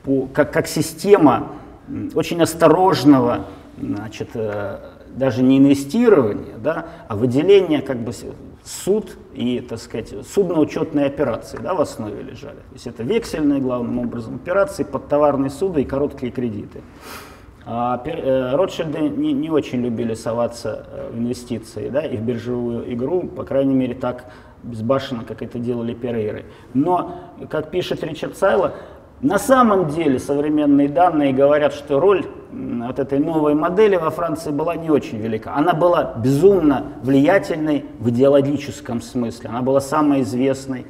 по, как, как система очень осторожного, значит, э, даже не инвестирования, да, а выделения как бы суд и, так сказать, судно-учетные операции да, в основе лежали. То есть это вексельные, главным образом, операции под товарные суды и короткие кредиты. А э, Ротшильды не, не очень любили соваться э, в инвестиции да, и в биржевую игру, по крайней мере, так безбашенно, как это делали Перейры. Но, как пишет Ричард Сайло, на самом деле современные данные говорят, что роль вот этой новой модели во Франции была не очень велика. Она была безумно влиятельной в идеологическом смысле. Она была самой известной.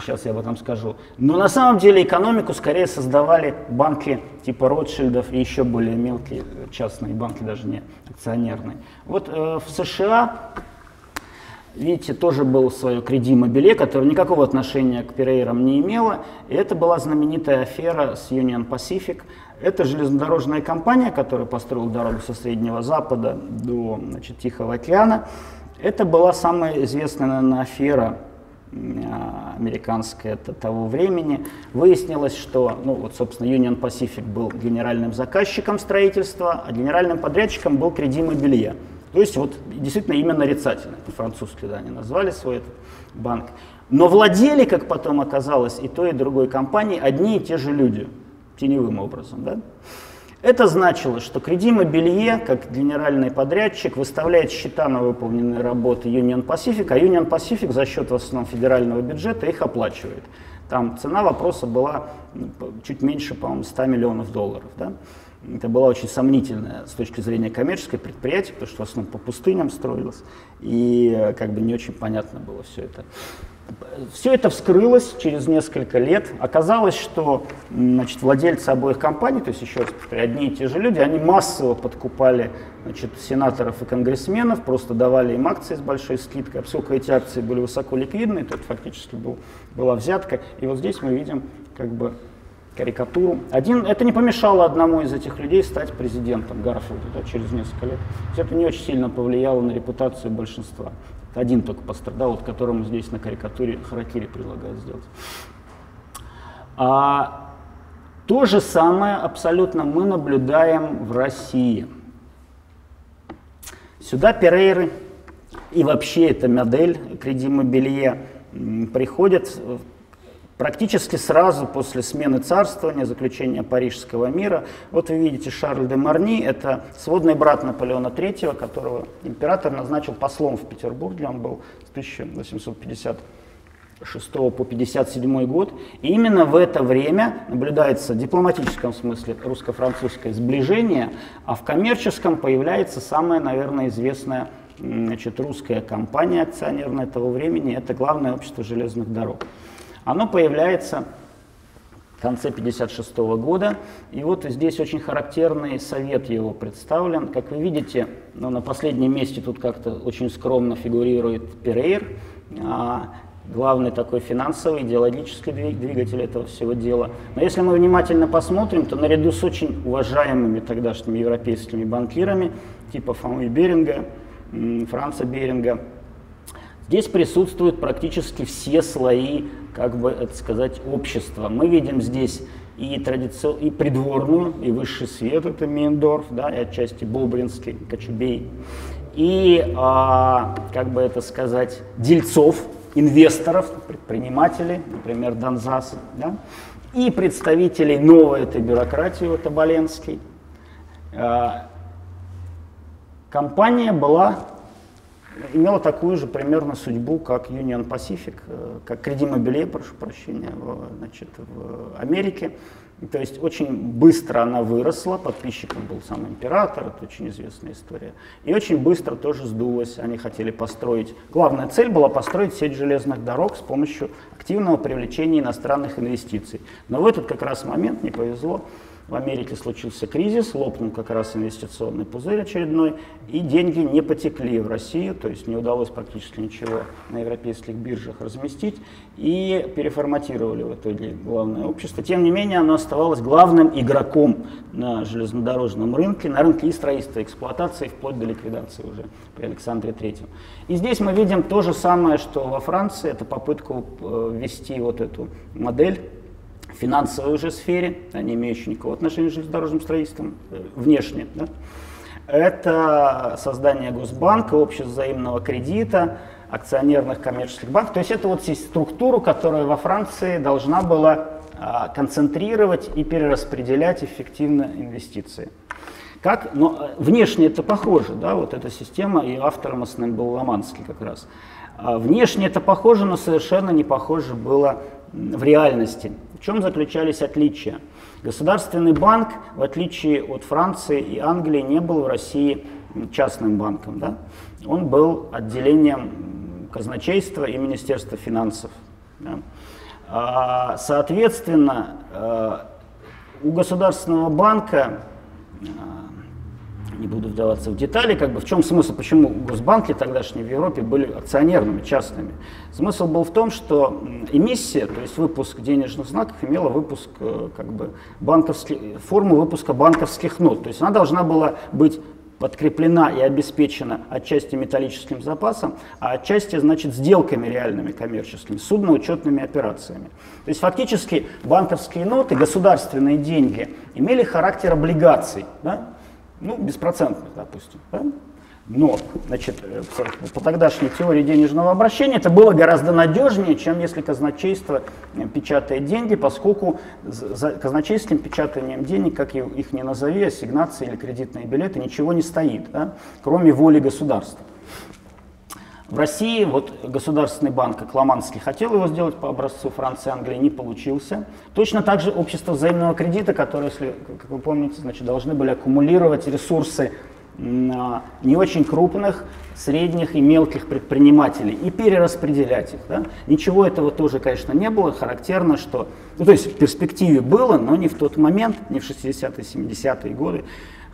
Сейчас я об этом скажу. Но на самом деле экономику скорее создавали банки типа Ротшильдов и еще более мелкие частные банки, даже не акционерные. Вот э, в США видите, тоже был свое креди мобиле, которое никакого отношения к Перейрам не имело. И это была знаменитая афера с Union Pacific. Это железнодорожная компания, которая построила дорогу со Среднего Запада до значит, Тихого океана. Это была самая известная, наверное, афера а, американская того времени. Выяснилось, что, ну вот, собственно, Union Pacific был генеральным заказчиком строительства, а генеральным подрядчиком был Креди Мобилье. То есть вот действительно именно нарицательно, французский, да, они назвали свой этот банк. Но владели, как потом оказалось, и той, и другой компании одни и те же люди, теневым образом. Да? Это значило, что Креди Мобилье, как генеральный подрядчик, выставляет счета на выполненные работы Union Pacific, а Union Pacific за счет в основном федерального бюджета их оплачивает. Там цена вопроса была чуть меньше, по-моему, 100 миллионов долларов. Да? Это было очень сомнительное с точки зрения коммерческой предприятие, потому что в основном по пустыням строилось, и э, как бы не очень понятно было все это. Все это вскрылось через несколько лет. Оказалось, что значит, владельцы обоих компаний, то есть еще раз повторяю, одни и те же люди, они массово подкупали значит, сенаторов и конгрессменов, просто давали им акции с большой скидкой. А поскольку эти акции были высоко ликвидны, то это фактически был, была взятка. И вот здесь мы видим как бы карикатуру. Один, это не помешало одному из этих людей стать президентом Гарфилда да, через несколько лет. это не очень сильно повлияло на репутацию большинства. Один только пострадал, вот которому здесь на карикатуре Харакири предлагают сделать. А, то же самое абсолютно мы наблюдаем в России. Сюда Перейры и вообще эта модель Креди Мобилье приходят практически сразу после смены царствования, заключения Парижского мира. Вот вы видите Шарль де Марни, это сводный брат Наполеона III, которого император назначил послом в Петербурге, он был с 1850 6 по 57 год. И именно в это время наблюдается в дипломатическом смысле русско-французское сближение, а в коммерческом появляется самая, наверное, известная значит, русская компания акционерная того времени, это главное общество железных дорог. Оно появляется в конце 1956 года. И вот здесь очень характерный совет его представлен. Как вы видите, ну, на последнем месте тут как-то очень скромно фигурирует Перейр, а, главный такой финансовый, идеологический двигатель этого всего дела. Но если мы внимательно посмотрим, то наряду с очень уважаемыми тогдашними европейскими банкирами, типа Фома Беринга, Франца Беринга, здесь присутствуют практически все слои как бы это сказать, общества. Мы видим здесь и, традици... и придворную, и высший свет, это Мейндорф, да, и отчасти Бобринский, Кочубей, и, а, как бы это сказать, дельцов, инвесторов, предпринимателей, например, Донзас, да, и представителей новой этой бюрократии, вот Оболенский. А, компания была имела такую же примерно судьбу, как Union Pacific, э, как Mobile, прошу прощения, в, значит, в Америке. То есть очень быстро она выросла, подписчиком был сам император, это очень известная история. И очень быстро тоже сдулась, они хотели построить, главная цель была построить сеть железных дорог с помощью активного привлечения иностранных инвестиций. Но в этот как раз момент не повезло, в Америке случился кризис, лопнул как раз инвестиционный пузырь очередной, и деньги не потекли в Россию, то есть не удалось практически ничего на европейских биржах разместить, и переформатировали в итоге главное общество. Тем не менее, оно оставалось главным игроком на железнодорожном рынке, на рынке и строительства, и эксплуатации, вплоть до ликвидации уже при Александре III. И здесь мы видим то же самое, что во Франции, это попытку э, ввести вот эту модель финансовой уже сфере, не имеющей никакого отношения с железнодорожным строительством, э, внешне. Да? Это создание Госбанка, общества кредита, акционерных коммерческих банков. То есть это вот структуру, которая во Франции должна была а, концентрировать и перераспределять эффективно инвестиции. Как, но э, внешне это похоже, да, вот эта система, и автором основным был Ломанский как раз. А внешне это похоже, но совершенно не похоже было в реальности. В чем заключались отличия? Государственный банк, в отличие от Франции и Англии, не был в России частным банком. Да? Он был отделением казначейства и Министерства финансов. Да? А, соответственно, э, у Государственного банка не буду вдаваться в детали, как бы в чем смысл, почему госбанки тогдашние в Европе были акционерными, частными. Смысл был в том, что эмиссия, то есть выпуск денежных знаков, имела выпуск, э, как бы, банковских, форму выпуска банковских нот. То есть она должна была быть подкреплена и обеспечена отчасти металлическим запасом, а отчасти, значит, сделками реальными коммерческими, судно-учетными операциями. То есть фактически банковские ноты, государственные деньги имели характер облигаций. Да? Ну, беспроцентных, допустим. Да? Но, значит, э, по тогдашней теории денежного обращения это было гораздо надежнее, чем если казначейство э, печатает деньги, поскольку за казначейским печатанием денег, как их не назови, ассигнации или кредитные билеты, ничего не стоит, да? кроме воли государства. В России вот Государственный банк Акламанский хотел его сделать по образцу Франции и Англии, не получился. Точно так же общество взаимного кредита, которое, если, как вы помните, значит, должны были аккумулировать ресурсы не очень крупных, средних и мелких предпринимателей и перераспределять их. Да? Ничего этого тоже, конечно, не было. Характерно, что... Ну, то есть в перспективе было, но не в тот момент, не в 60-е, 70-е годы.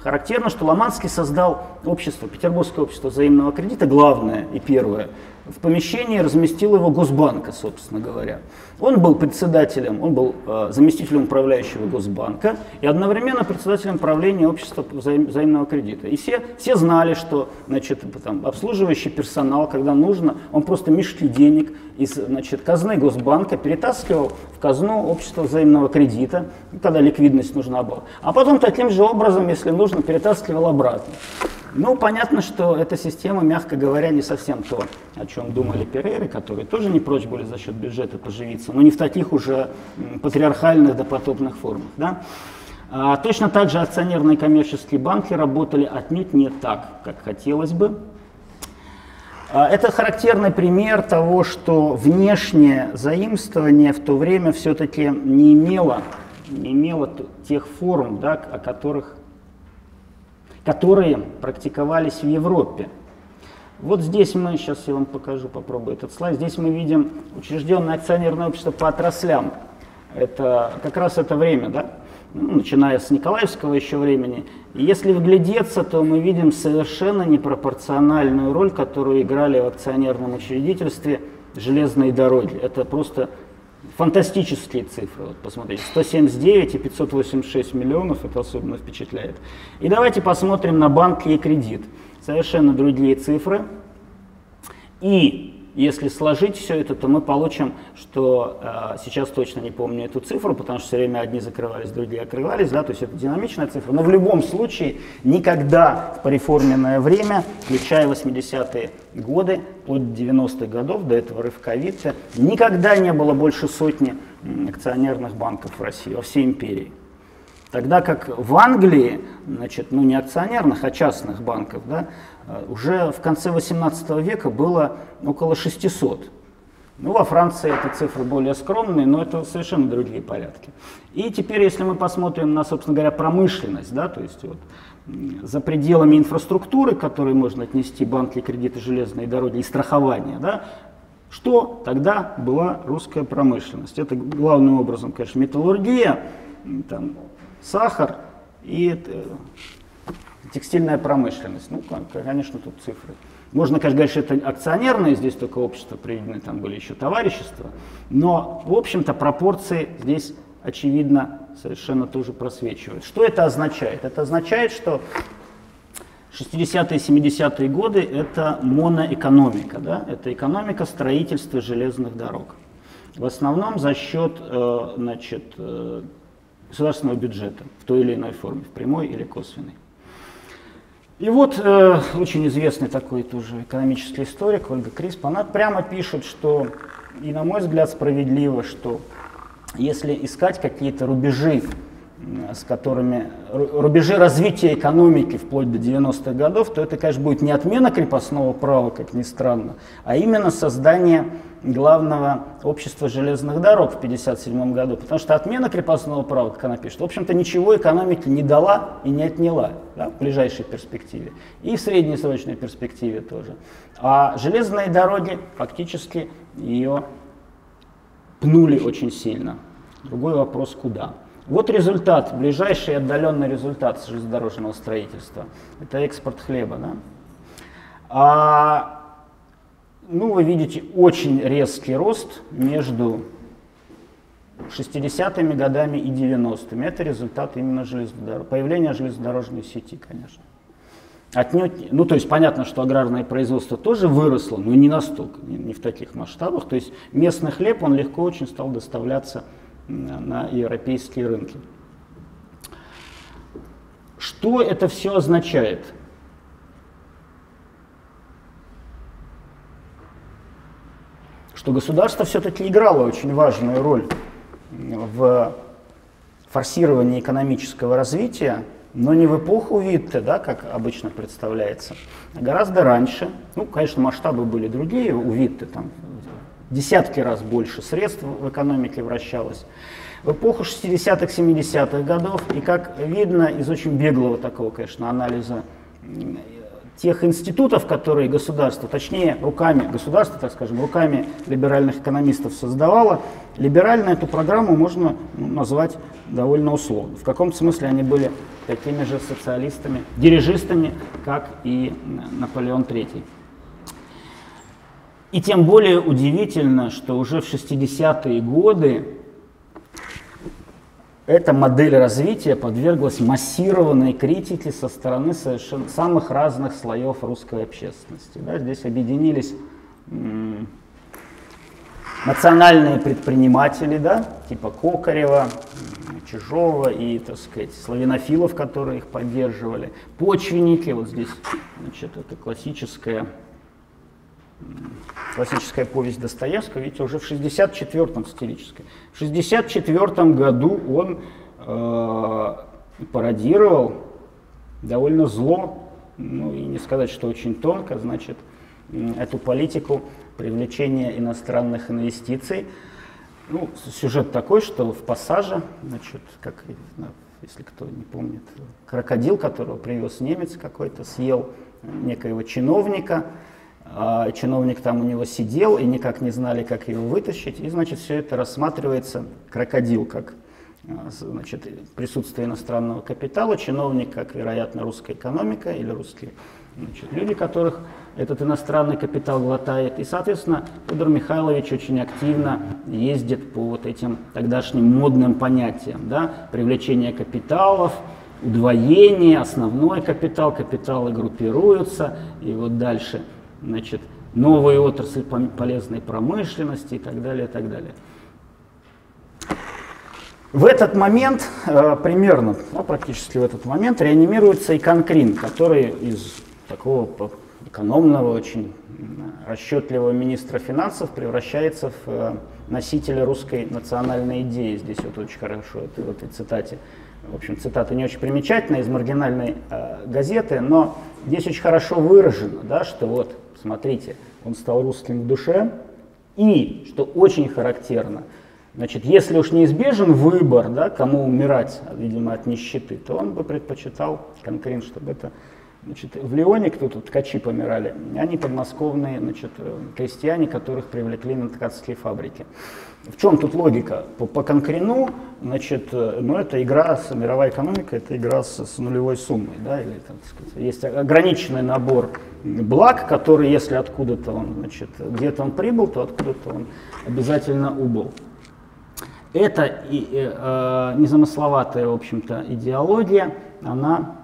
Характерно, что Ломанский создал общество, Петербургское общество взаимного кредита, главное и первое, в помещении разместил его Госбанка, собственно говоря. Он был председателем, он был э, заместителем управляющего Госбанка и одновременно председателем правления общества взаим, взаимного кредита. И все, все знали, что значит, там, обслуживающий персонал, когда нужно, он просто мешки денег из значит, казны Госбанка перетаскивал в казну общества взаимного кредита, когда ликвидность нужна была. А потом таким же образом, если нужно, перетаскивал обратно. Ну, понятно, что эта система, мягко говоря, не совсем то, о чем думали Переры, которые тоже не прочь были за счет бюджета поживиться, но не в таких уже патриархальных допотопных формах. Да? А, точно так же акционерные коммерческие банки работали отнюдь не так, как хотелось бы. А, это характерный пример того, что внешнее заимствование в то время все-таки не имело, не имело тех форм, да, о которых которые практиковались в Европе. Вот здесь мы, сейчас я вам покажу, попробую этот слайд, здесь мы видим учрежденное акционерное общество по отраслям. Это как раз это время, да? ну, начиная с Николаевского еще времени. И если вглядеться, то мы видим совершенно непропорциональную роль, которую играли в акционерном учредительстве железные дороги. Это просто фантастические цифры. Вот посмотрите, 179 и 586 миллионов, это особенно впечатляет. И давайте посмотрим на банки и кредит. Совершенно другие цифры. И если сложить все это, то мы получим, что э, сейчас точно не помню эту цифру, потому что все время одни закрывались, другие открывались, да, то есть это динамичная цифра. Но в любом случае никогда в пореформенное время, включая 80-е годы, от 90-х годов до этого рывка никогда не было больше сотни акционерных банков в России, во всей империи. Тогда как в Англии, значит, ну не акционерных, а частных банков, да, Э, уже в конце 18 века было около 600. Ну, во Франции эти цифры более скромные, но это совершенно другие порядки. И теперь, если мы посмотрим на, собственно говоря, промышленность, да, то есть вот, за пределами инфраструктуры, которые можно отнести банки, кредиты, железные дороги и страхование, да, что тогда была русская промышленность? Это главным образом, конечно, металлургия, там, сахар и э, текстильная промышленность. Ну, конечно, тут цифры. Можно, конечно, говорить, что это акционерное, здесь только общество приведены, там были еще товарищества, но, в общем-то, пропорции здесь, очевидно, совершенно тоже просвечивают. Что это означает? Это означает, что 60-е, 70-е годы – это моноэкономика, да? это экономика строительства железных дорог. В основном за счет э, значит, э, государственного бюджета в той или иной форме, в прямой или косвенной. И вот э, очень известный такой тоже экономический историк Ольга Крисп, она прямо пишет, что, и на мой взгляд справедливо, что если искать какие-то рубежи, с которыми рубежи развития экономики вплоть до 90-х годов, то это, конечно, будет не отмена крепостного права, как ни странно, а именно создание главного общества железных дорог в 1957 году. Потому что отмена крепостного права, как она пишет, в общем-то ничего экономике не дала и не отняла да, в ближайшей перспективе. И в среднесрочной перспективе тоже. А железные дороги фактически ее пнули очень сильно. Другой вопрос, куда. Вот результат, ближайший отдаленный результат железнодорожного строительства. Это экспорт хлеба. Да? А, ну, вы видите очень резкий рост между 60-ми годами и 90-ми. Это результат именно железнодорож... появления железнодорожной сети, конечно. Отнюдь, ну то есть понятно, что аграрное производство тоже выросло, но не настолько, не, не в таких масштабах. То есть местный хлеб, он легко очень стал доставляться на европейские рынки. Что это все означает? Что государство все-таки играло очень важную роль в форсировании экономического развития, но не в эпоху Витте, да, как обычно представляется, а гораздо раньше. Ну, конечно, масштабы были другие у Витте, там десятки раз больше средств в экономике вращалось. В эпоху 60-х, 70-х годов, и как видно из очень беглого такого, конечно, анализа тех институтов, которые государство, точнее руками государства, так скажем, руками либеральных экономистов создавало, либерально эту программу можно ну, назвать довольно условно. В каком смысле они были такими же социалистами, дирижистами, как и Наполеон III. И тем более удивительно, что уже в 60-е годы эта модель развития подверглась массированной критике со стороны совершенно самых разных слоев русской общественности. Да, здесь объединились национальные предприниматели, да, типа Кокарева, Чижова и, так сказать, славянофилов, которые их поддерживали, почвенники, вот здесь, значит, это классическая классическая повесть Достоевского, видите, уже в 64-м стилической. В 64 году он э, пародировал довольно зло, ну и не сказать, что очень тонко, значит, эту политику привлечения иностранных инвестиций. Ну, сюжет такой, что в пассаже, значит, как, если кто не помнит, крокодил, которого привез немец какой-то, съел некоего чиновника, а чиновник там у него сидел и никак не знали, как его вытащить. И, значит, все это рассматривается крокодил, как а, значит, присутствие иностранного капитала, чиновник, как, вероятно, русская экономика или русские значит, люди, которых этот иностранный капитал глотает. И, соответственно, Федор Михайлович очень активно ездит по вот этим тогдашним модным понятиям. Да? Привлечение капиталов, удвоение, основной капитал, капиталы группируются, и вот дальше – значит, новые отрасли полезной промышленности и так далее, и так далее. В этот момент, э, примерно, ну, практически в этот момент, реанимируется и Конкрин, который из такого экономного, очень расчетливого министра финансов превращается в э, носителя русской национальной идеи. Здесь вот очень хорошо, это в этой цитате. В общем, цитата не очень примечательная из маргинальной э, газеты, но здесь очень хорошо выражено, да, что вот Смотрите, он стал русским в душе, И, что очень характерно, значит, если уж неизбежен выбор, да, кому умирать, видимо, от нищеты, то он бы предпочитал, конкретно, чтобы это Значит, в Лионе, кто тут ткачи помирали, они подмосковные значит, крестьяне, которых привлекли на ткацкие фабрики. В чем тут логика? По, по конкрену, значит, ну, это игра, с, мировая экономика, это игра с, с нулевой суммой, да, или, так сказать, есть ограниченный набор благ, который, если откуда-то он, значит, где-то он прибыл, то откуда-то он обязательно убыл. Это и, э, э незамысловатая, в общем-то, идеология, она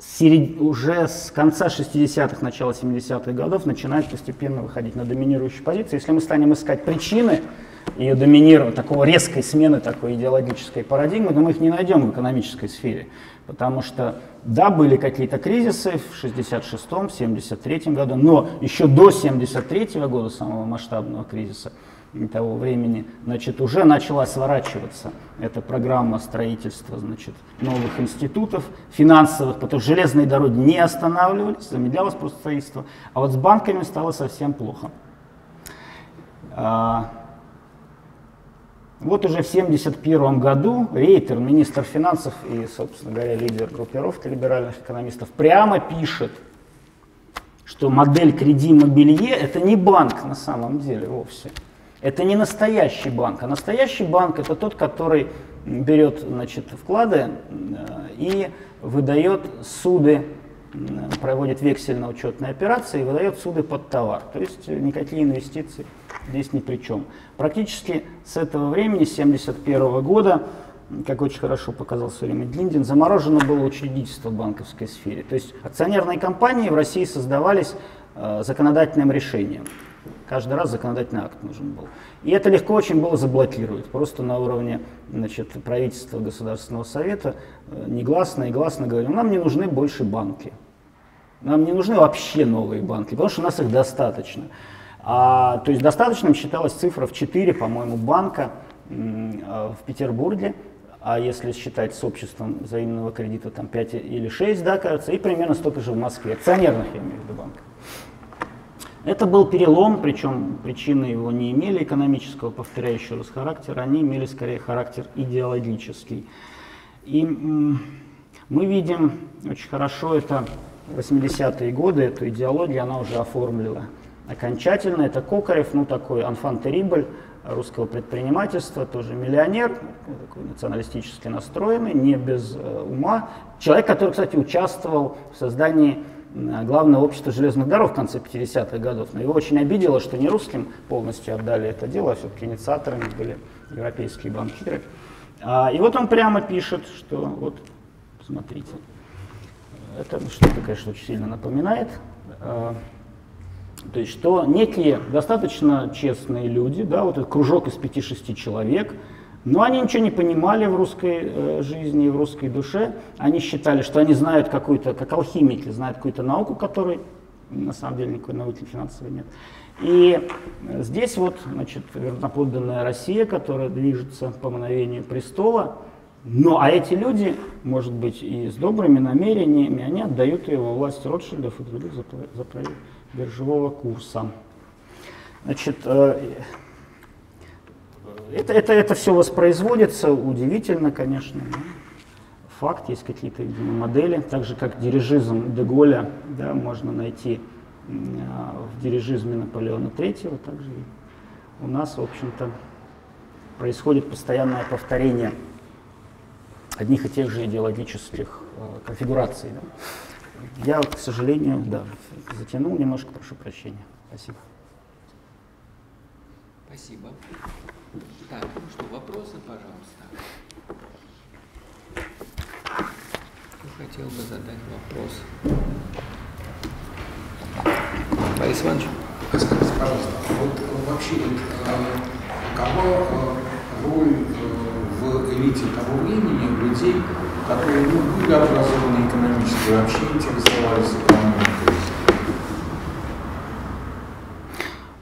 серед... уже с конца 60-х, начала 70-х годов начинает постепенно выходить на доминирующую позицию. Если мы станем искать причины ее доминирования, такого резкой смены такой идеологической парадигмы, то мы их не найдем в экономической сфере. Потому что, да, были какие-то кризисы в 66-м, 73-м году, но еще до 73-го года, самого масштабного кризиса, того времени, значит, уже начала сворачиваться эта программа строительства значит, новых институтов финансовых, потому что железные дороги не останавливались, замедлялось просто строительство, а вот с банками стало совсем плохо. А, вот уже в 1971 году Рейтер, министр финансов и, собственно говоря, лидер группировки либеральных экономистов, прямо пишет, что модель креди мобилье это не банк на самом деле вовсе. Это не настоящий банк, а настоящий банк это тот, который берет значит, вклады э, и выдает суды, проводит вексельно-учетные операции и выдает суды под товар. То есть никакие инвестиции здесь ни при чем. Практически с этого времени, с 1971 года, как очень хорошо показал в свое время Длиндин, заморожено было учредительство в банковской сфере. То есть акционерные компании в России создавались э, законодательным решением. Каждый раз законодательный акт нужен был. И это легко очень было заблокировать. Просто на уровне значит, правительства Государственного Совета э, негласно и гласно говорим, нам не нужны больше банки. Нам не нужны вообще новые банки, потому что у нас их достаточно. А, то есть достаточным считалась цифра в 4, по-моему, банка э, в Петербурге, а если считать с обществом взаимного кредита, там 5 или 6, да, кажется, и примерно столько же в Москве, акционерных, я имею в виду, банков. Это был перелом, причем причины его не имели экономического, повторяю раз, характера, они имели скорее характер идеологический. И мы видим очень хорошо это 80-е годы, эту идеологию она уже оформила окончательно. Это Кокарев, ну такой анфан терибль русского предпринимательства, тоже миллионер, такой националистически настроенный, не без э, ума. Человек, который, кстати, участвовал в создании главное общество железных дорог в конце 50-х годов. Но его очень обидело, что не русским полностью отдали это дело, а все-таки инициаторами были европейские банкиры. А, и вот он прямо пишет, что вот, смотрите, это что-то, конечно, очень сильно напоминает. А, то есть, что некие достаточно честные люди, да, вот этот кружок из 5-6 человек – но они ничего не понимали в русской э, жизни в русской душе. Они считали, что они знают какую-то, как алхимики, знают какую-то науку, которой на самом деле никакой науки финансовой нет. И здесь вот, значит, верноподданная Россия, которая движется по мановению престола, ну, а эти люди, может быть, и с добрыми намерениями, они отдают ее во власть Ротшильдов и других за, за биржевого курса. Значит, э, это, это, это все воспроизводится, удивительно, конечно. Факт, есть какие-то, модели. Так же, как дирижизм Деголя да, можно найти в дирижизме Наполеона III, также у нас, в общем-то, происходит постоянное повторение одних и тех же идеологических э, конфигураций. Да. Я, к сожалению, да, затянул немножко, прошу прощения. Спасибо. Спасибо. Так, ну что, вопросы, пожалуйста. Кто хотел бы задать вопрос? Борис Иванович. Скажите, пожалуйста, вот вообще э, какова э, роль э, в элите того времени людей, которые ну, были образованы экономически, вообще интересовались экономикой?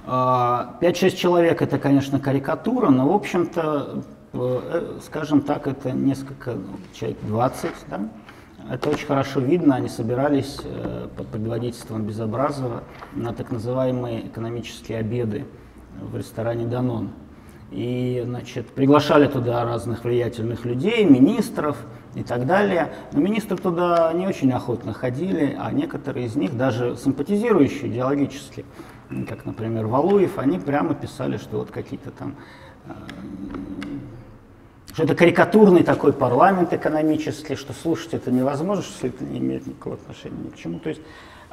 5-6 человек это, конечно, карикатура, но, в общем-то, э, скажем так, это несколько, ну, человек 20, да? Это очень хорошо видно. Они собирались э, под предводительством Безобразова на так называемые экономические обеды в ресторане «Данон». И, значит, приглашали туда разных влиятельных людей, министров и так далее. Но министры туда не очень охотно ходили, а некоторые из них, даже симпатизирующие идеологически, как, например, Валуев, они прямо писали, что вот какие-то там э, что это карикатурный такой парламент экономический, что слушать это невозможно, что это не имеет никакого отношения ни к чему. То есть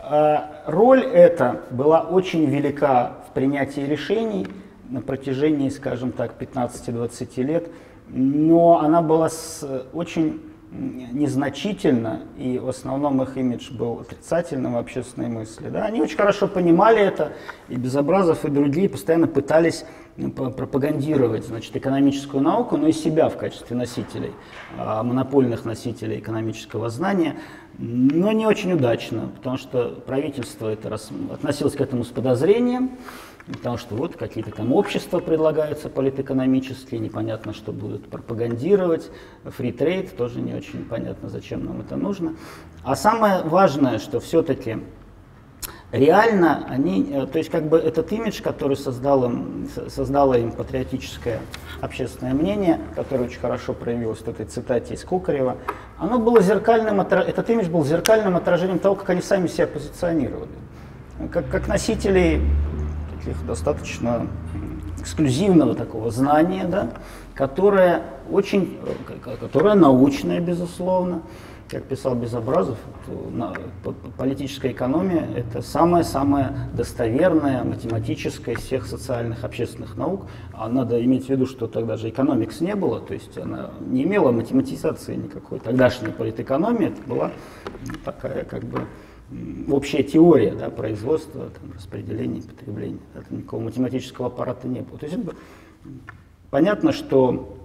э, роль эта была очень велика в принятии решений на протяжении, скажем так, 15-20 лет, но она была с, очень незначительно, и в основном их имидж был отрицательным в общественной мысли. Да? Они очень хорошо понимали это, и Безобразов, и другие постоянно пытались пропагандировать значит, экономическую науку, но и себя в качестве носителей, а, монопольных носителей экономического знания, но не очень удачно, потому что правительство это относилось к этому с подозрением, потому что вот какие-то там общества предлагаются политэкономические, непонятно, что будут пропагандировать, free trade, тоже не очень понятно, зачем нам это нужно. А самое важное, что все-таки реально они, э, то есть как бы этот имидж, который создал им, создало им патриотическое общественное мнение, которое очень хорошо проявилось в этой цитате из Кукарева, оно было зеркальным, этот имидж был зеркальным отражением того, как они сами себя позиционировали. Как, как носители таких достаточно эксклюзивного такого знания, да, которое очень, э, которое научное, безусловно, как писал Безобразов, политическая экономия – это самая-самая достоверная математическая из всех социальных общественных наук. А надо иметь в виду, что тогда же экономикс не было, то есть она не имела математизации никакой. Тогдашняя политэкономия это была такая как бы общая теория да, производства, там, распределения, потребления. Это никакого математического аппарата не было. То есть понятно, что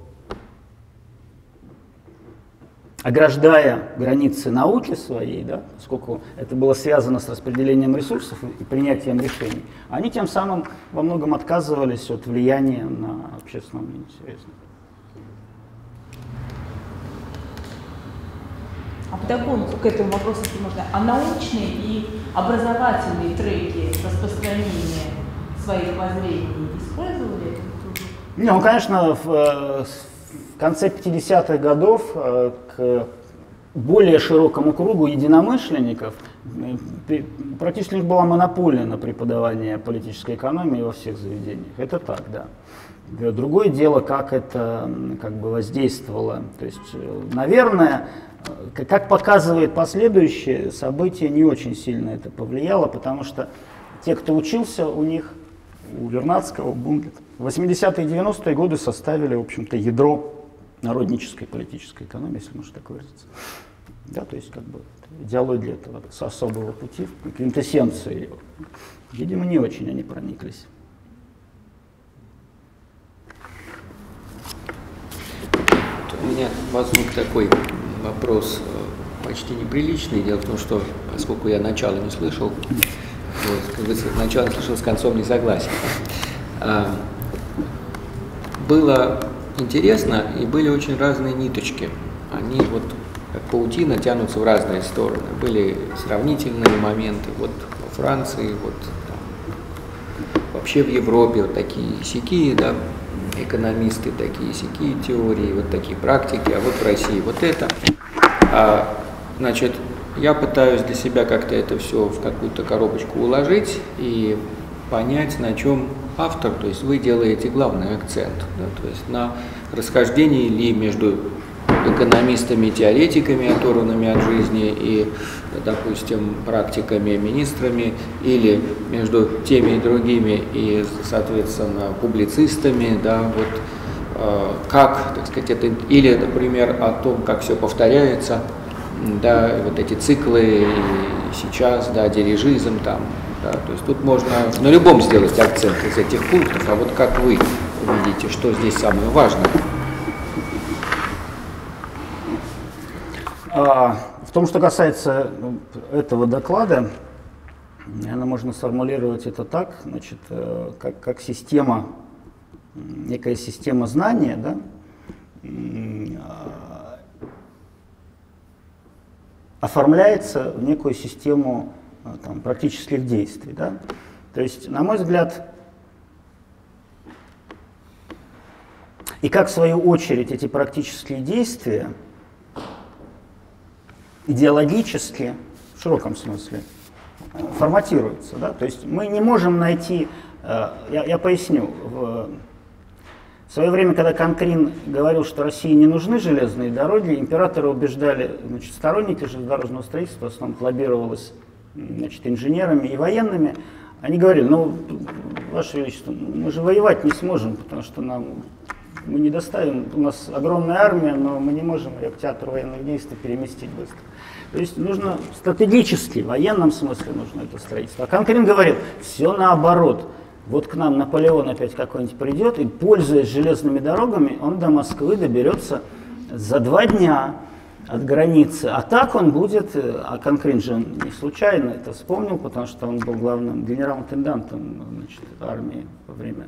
ограждая границы науки своей, да, поскольку это было связано с распределением ресурсов и принятием решений, они тем самым во многом отказывались от влияния на общественное мнение. А вдогонку к этому вопросу, можно, а научные и образовательные треки распространения своих воззрений использовали? Не, ну, конечно, в, э, конце 50-х годов э, к более широкому кругу единомышленников э, практически была монополия на преподавание политической экономии во всех заведениях. Это так, да. Другое дело, как это как бы воздействовало. То есть, наверное, как показывает последующие события, не очень сильно это повлияло, потому что те, кто учился у них, у Вернадского, Бункет, в 80-е и 90-е годы составили, в общем-то, ядро народнической политической экономии, если можно так выразиться. Да, то есть как бы идеология этого с особого пути, квинтэссенция ее. Видимо, не очень они прониклись. У меня возник такой вопрос э, почти неприличный. Дело в том, что поскольку я начало не слышал, вот, как бы начало слышал, с концом не согласен. А, было интересно, и были очень разные ниточки. Они вот как паутина тянутся в разные стороны. Были сравнительные моменты. Вот во Франции, вот там, вообще в Европе вот такие сякие, да, экономисты, такие сякие теории, вот такие практики, а вот в России вот это. А, значит, я пытаюсь для себя как-то это все в какую-то коробочку уложить и понять, на чем автор, то есть вы делаете главный акцент, да, то есть на расхождении ли между экономистами, теоретиками, оторванными от жизни и, допустим, практиками, министрами, или между теми и другими и, соответственно, публицистами, да, вот э, как, так сказать, это, или, например, о том, как все повторяется, да, вот эти циклы, и сейчас, да, дирижизм там, да, то есть тут можно на любом сделать акцент из этих пунктов, а вот как вы видите, что здесь самое важное? А, в том, что касается ну, этого доклада, наверное, можно сформулировать это так, значит, э, как, как система, некая система знания, да, оформляется в некую систему э, там, практических действий. Да? То есть, на мой взгляд, и как в свою очередь эти практические действия идеологически, в широком смысле, форматируются. Да? То есть мы не можем найти, э, я, я поясню, в свое время, когда Конкрин говорил, что России не нужны железные дороги, императоры убеждали значит, сторонники железнодорожного строительства, в основном лоббировалось значит, инженерами и военными, они говорили, ну, Ваше Величество, мы же воевать не сможем, потому что нам мы не доставим, у нас огромная армия, но мы не можем ее к театру военных действий переместить быстро. То есть нужно стратегически, в военном смысле нужно это строительство. А Конкрин говорит, все наоборот. Вот к нам Наполеон опять какой-нибудь придет, и, пользуясь железными дорогами, он до Москвы доберется за два дня от границы. А так он будет, а Конкрин же не случайно это вспомнил, потому что он был главным генерал-интендантом армии во время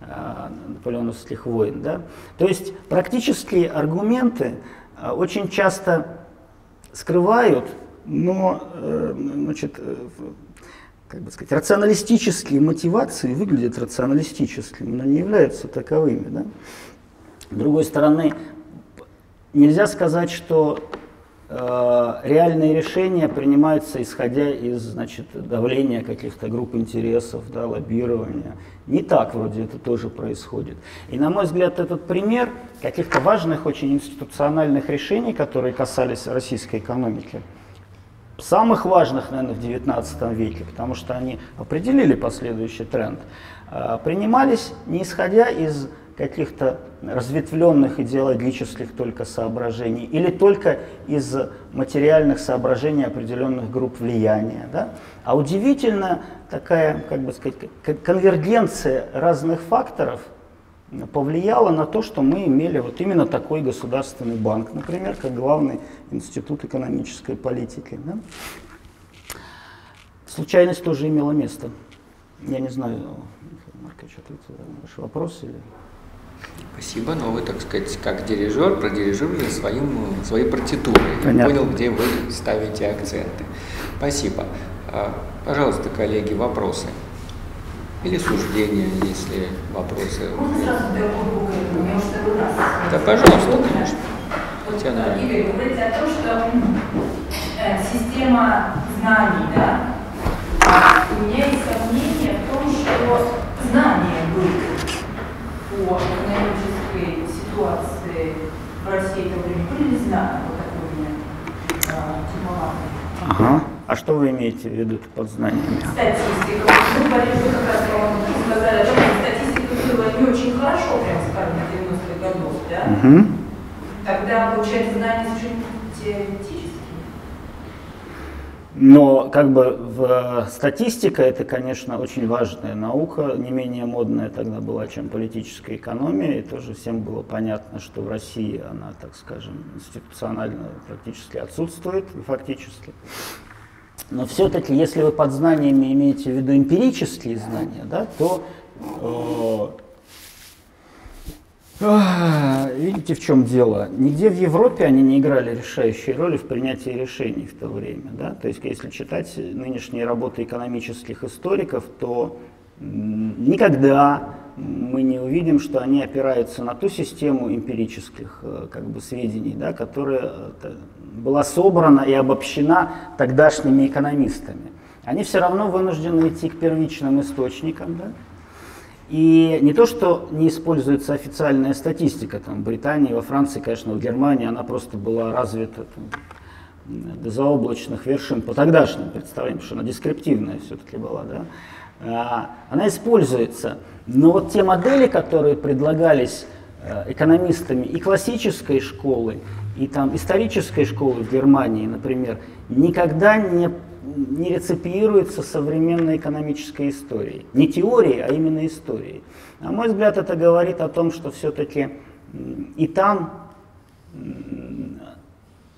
наполеоновских войн. Да? То есть практические аргументы а, очень часто скрывают, но э, значит, э, как бы сказать, рационалистические мотивации выглядят рационалистическими, но не являются таковыми. Да? С другой стороны, нельзя сказать, что э, реальные решения принимаются исходя из значит, давления каких-то групп интересов, да, лоббирования. Не так вроде это тоже происходит. И на мой взгляд, этот пример каких-то важных очень институциональных решений, которые касались российской экономики, самых важных, наверное, в XIX веке, потому что они определили последующий тренд, а, принимались не исходя из каких-то разветвленных идеологических только соображений или только из материальных соображений определенных групп влияния. Да? А удивительно такая, как бы сказать, конвергенция разных факторов – повлияло на то, что мы имели вот именно такой государственный банк, например, как главный институт экономической политики. Да? Случайность тоже имела место. Я не знаю, Маркович, ответил на ваш вопрос или... Спасибо, но вы, так сказать, как дирижер, продирижировали своим, своей партитурой. Я понял, где вы ставите акценты. Спасибо. А, пожалуйста, коллеги, вопросы или суждения, если вопросы. Можно сразу. Да, пожалуйста, конечно. Вот, Татьяна. Игорь, вы говорите о том, что э, система знаний, да? А у меня есть сомнение в том, что знания были по экономической ситуации в России это время были ли знания? Вот меня э, типоватый. Ага. А что вы имеете в виду под знаниями? Статистика. Вы говорили, вы как раз сказали, что статистика была не очень хорошо, прям скажем, на 90-х годов, да? Угу. Тогда, получается, знания очень теоретические. Но как бы в, статистика это, конечно, очень важная наука, не менее модная тогда была, чем политическая экономия, и тоже всем было понятно, что в России она, так скажем, институционально практически отсутствует, фактически. Но все-таки, если вы под знаниями имеете в виду эмпирические знания, да, то э, видите, в чем дело? Нигде в Европе они не играли решающей роли в принятии решений в то время. Да? То есть, если читать нынешние работы экономических историков, то никогда мы не увидим, что они опираются на ту систему эмпирических э, как бы, сведений, да, которая э, была собрана и обобщена тогдашними экономистами. Они все равно вынуждены идти к первичным источникам. Да? И не то, что не используется официальная статистика, там, в Британии, во Франции, конечно, в Германии она просто была развита там, до заоблачных вершин по тогдашним представлениям, что она дескриптивная все-таки была. Да? А, она используется. Но вот те модели, которые предлагались э, экономистами и классической школы, и там исторической школы в Германии, например, никогда не, не реципируются современной экономической историей. Не теорией, а именно историей. На мой взгляд, это говорит о том, что все-таки и там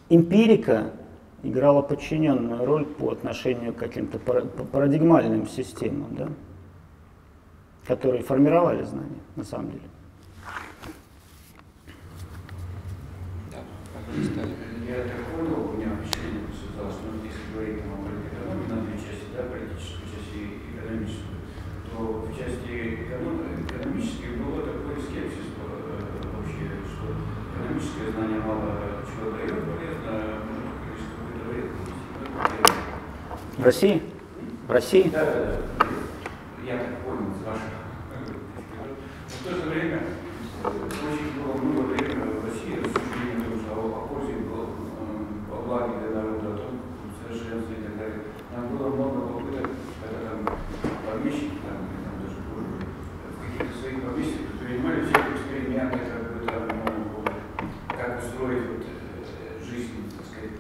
эмпирика играла подчиненную роль по отношению к каким-то парадигмальным системам, да, которые формировали знания на самом деле. Я так понял, у меня впечатление, что России? В России? Да, да, да. Я так понял из ваших. Но в то же время очень было много времени в России рассуждения тоже о, о пользе, о, о благе для народа, о том, совершенстве и так далее. Нам было много попыток, когда там помещики, там, или там даже позже, в каких-то своих поместьях предпринимали все эксперименты, как бы там, ну, как устроить вот, э, жизнь, так сказать,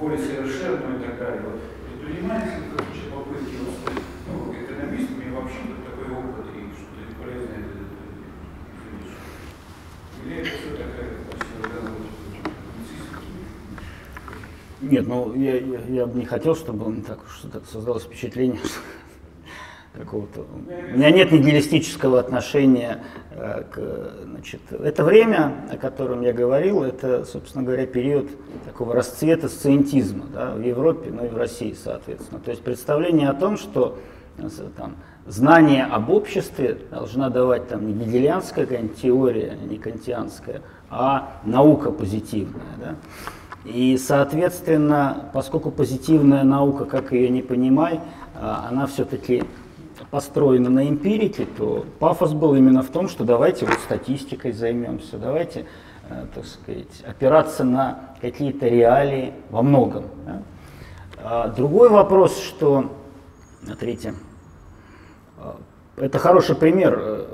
более совершенную и так далее. Вот, предпринимаются какие-то попытки вот, стать, ну, экономистами и вообще вот такой опыт и что-то полезное это, это, это, Или это все такая красивая Нет, ну я, я, я бы не хотел, чтобы он так так создалось впечатление что какого-то. У меня нет нигилистического отношения э, к, значит, это время, о котором я говорил, это, собственно говоря, период такого расцвета сциентизма да, в Европе, ну и в России, соответственно. То есть представление о том, что э, там, знание об обществе должна давать там не гегелианская какая-нибудь теория, не кантианская, а наука позитивная. Да? И, соответственно, поскольку позитивная наука, как ее не понимай, а, она все-таки построена на эмпирике, то пафос был именно в том, что давайте вот статистикой займемся, давайте, э, так сказать, опираться на какие-то реалии во многом. Да? А другой вопрос, что, смотрите, э, это хороший пример, э,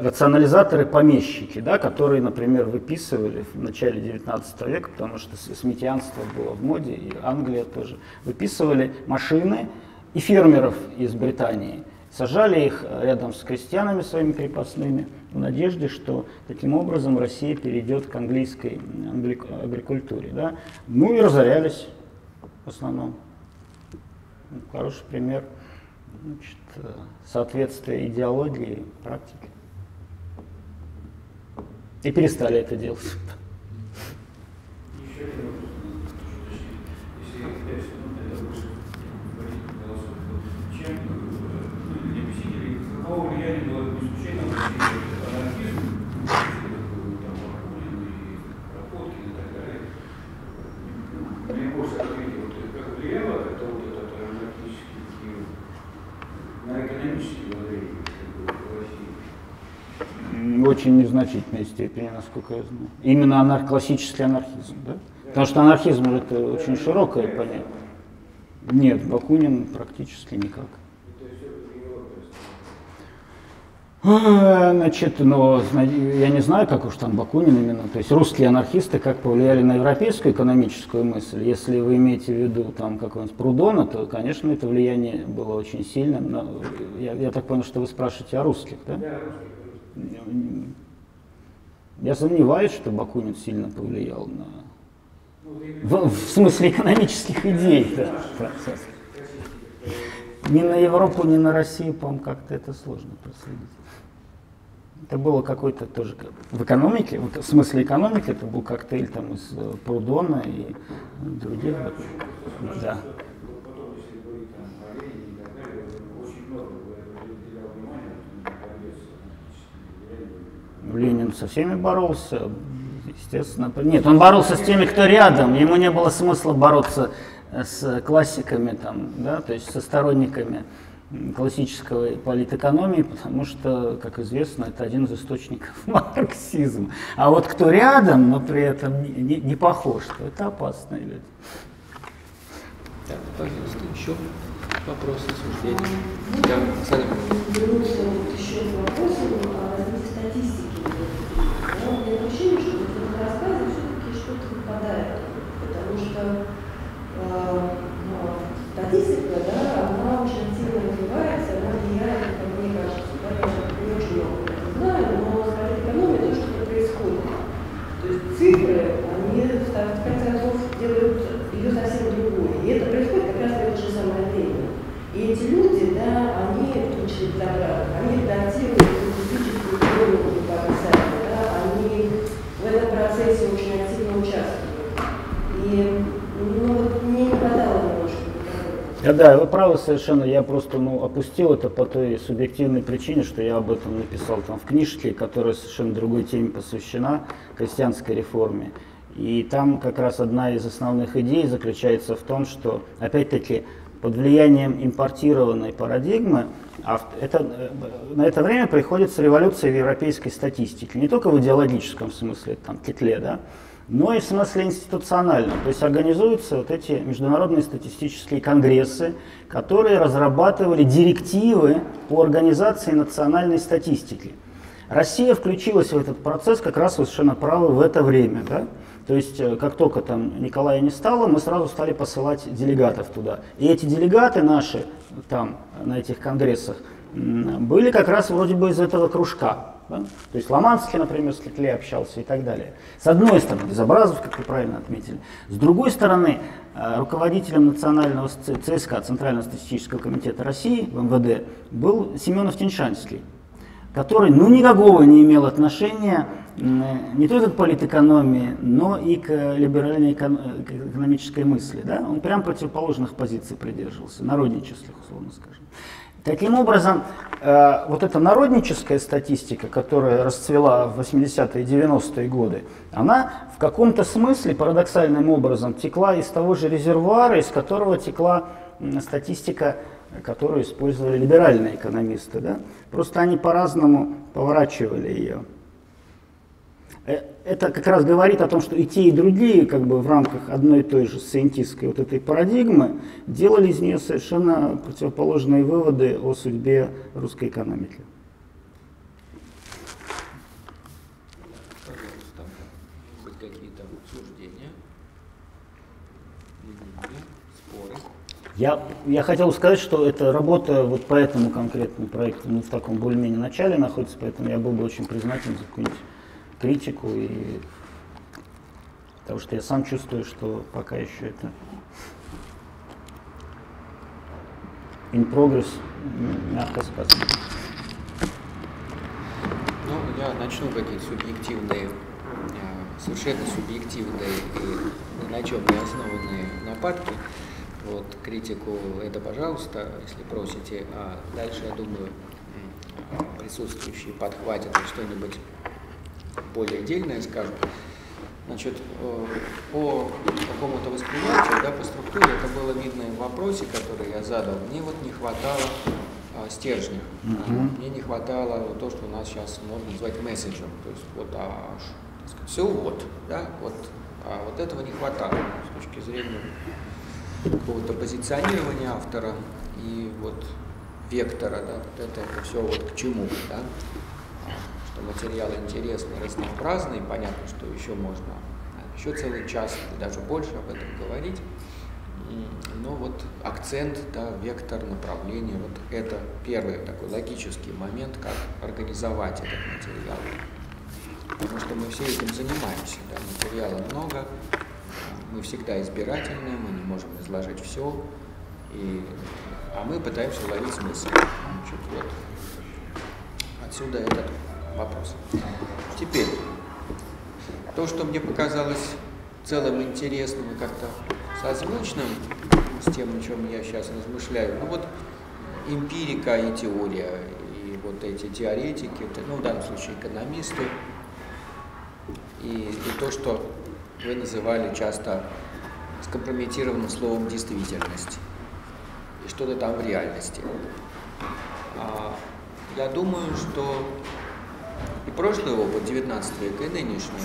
рационализаторы-помещики, да, которые, например, выписывали в начале 19 века, потому что сметянство было в моде, и Англия тоже, выписывали машины и фермеров из Британии – Сажали их рядом с крестьянами своими крепостными в надежде, что таким образом Россия перейдет к английской агрикультуре. Да? Ну и разорялись в основном. Ну, хороший пример значит, соответствия идеологии практике. И перестали это делать. Еще какого влияния было не случайно анархизм, Кропоткин и так далее. Мне больше открытие, вот как влияло это вот этот анархический на экономические воззрения в России? Очень незначительной степени, насколько я знаю. Именно анар... классический анархизм, да? Потому что анархизм это очень широкое понятие. Нет, Бакунин практически никак. А, значит, но я не знаю, как уж там Бакунин именно, то есть русские анархисты как повлияли на европейскую экономическую мысль. Если вы имеете в виду там какого-нибудь Прудона, то, конечно, это влияние было очень сильным. Но я, я так понял, что вы спрашиваете о русских, да? Я сомневаюсь, что Бакунин сильно повлиял на... В, в смысле экономических идей, да. Ни на Европу, ни на Россию, по-моему, как-то это сложно проследить. Это было какой-то тоже в экономике, в смысле экономики, это был коктейль там из э, Прудона и других. Да. Ленин со всеми боролся, естественно. Нет, он боролся с теми, кто рядом. Ему не было смысла бороться с классиками, там, да, то есть со сторонниками классической политэкономии, потому что, как известно, это один из источников марксизма. А вот кто рядом, но при этом не, не, не похож, то это опасные люди. Так, пожалуйста, еще вопросы, суждения? Да, Саня. Вернуться вот еще к вопросу о развитии статистики. Да, у меня ощущение, что в этом рассказе все-таки что-то выпадает, потому что э, ну, статистика, да, она очень активно развивается, она влияет, как мне кажется, да, я не очень много знаю, но сказать экономия, то, что происходит. То есть цифры, они в конце концов делают ее совсем другой. И это происходит как раз в это же самое время. И эти люди, да, они, в том числе педагоги, они редактируют статистическую теорию показателей, да, они в этом процессе очень активно участвуют. И ну, вот мне не хватало да, да, вы правы совершенно. Я просто ну, опустил это по той субъективной причине, что я об этом написал там в книжке, которая совершенно другой теме посвящена крестьянской реформе. И там как раз одна из основных идей заключается в том, что, опять-таки, под влиянием импортированной парадигмы, а это, э, на это время приходится революция в европейской статистике, не только в идеологическом смысле, там, Кетле, да, но и в смысле институциональном. То есть организуются вот эти международные статистические конгрессы, которые разрабатывали директивы по организации национальной статистики. Россия включилась в этот процесс как раз совершенно правы в это время. Да? То есть, э, как только там Николая не стало, мы сразу стали посылать делегатов туда. И эти делегаты наши там, на этих конгрессах, были как раз вроде бы из этого кружка. Да? То есть Ломанский, например, с Кетле общался и так далее. С одной стороны, Безобразов, как вы правильно отметили. С другой стороны, э, руководителем национального ЦСК, Центрального статистического комитета России в МВД, был Семенов Теньшанский, который ну никакого не имел отношения не только к политэкономии, но и к либеральной экономической мысли. Да? Он прям противоположных позиций придерживался, народничествах, условно скажем. Таким образом, э, вот эта народническая статистика, которая расцвела в 80-е и 90-е годы, она в каком-то смысле парадоксальным образом текла из того же резервуара, из которого текла статистика, которую использовали либеральные экономисты. Да? Просто они по-разному поворачивали ее. Это как раз говорит о том, что и те, и другие, как бы в рамках одной и той же сcientистской вот этой парадигмы, делали из нее совершенно противоположные выводы о судьбе русской экономики. Я, я хотел сказать, что эта работа вот по этому конкретному проекту. Ну, в таком более-менее начале находится, поэтому я был бы очень признателен за какую-нибудь критику, и... потому что я сам чувствую, что пока еще это in progress, мягко сказано. Ну, я начну какие-то субъективные, э, совершенно субъективные и на чем не основанные нападки. Вот, критику это, пожалуйста, если просите, а дальше, я думаю, присутствующие подхватят что-нибудь более отдельное скажу. Значит, э, по какому-то восприятию, да, по структуре, это было видно в вопросе, который я задал. Мне вот не хватало а, стержня. Mm-hmm. Мне не хватало вот то, что у нас сейчас можно назвать месседжем. То есть вот а, сказать, все вот, да, вот, а вот этого не хватало с точки зрения какого-то позиционирования автора и вот вектора, да, вот это все вот к чему, да материал интересный, разнообразный, понятно, что еще можно еще целый час или даже больше об этом говорить. Но вот акцент, да, вектор, направление, вот это первый такой логический момент, как организовать этот материал. Потому что мы все этим занимаемся, да, материала много, мы всегда избирательны, мы не можем изложить все, и, а мы пытаемся ловить смысл. Значит, вот. Отсюда этот вопрос. Теперь, то, что мне показалось в целом интересным и как-то созвучным с тем, о чем я сейчас размышляю, ну вот эмпирика и теория, и вот эти теоретики, ну в данном случае экономисты, и, и то, что вы называли часто скомпрометированным словом действительность, и что-то там в реальности. А, я думаю, что и прошлый опыт 19 века, и нынешний.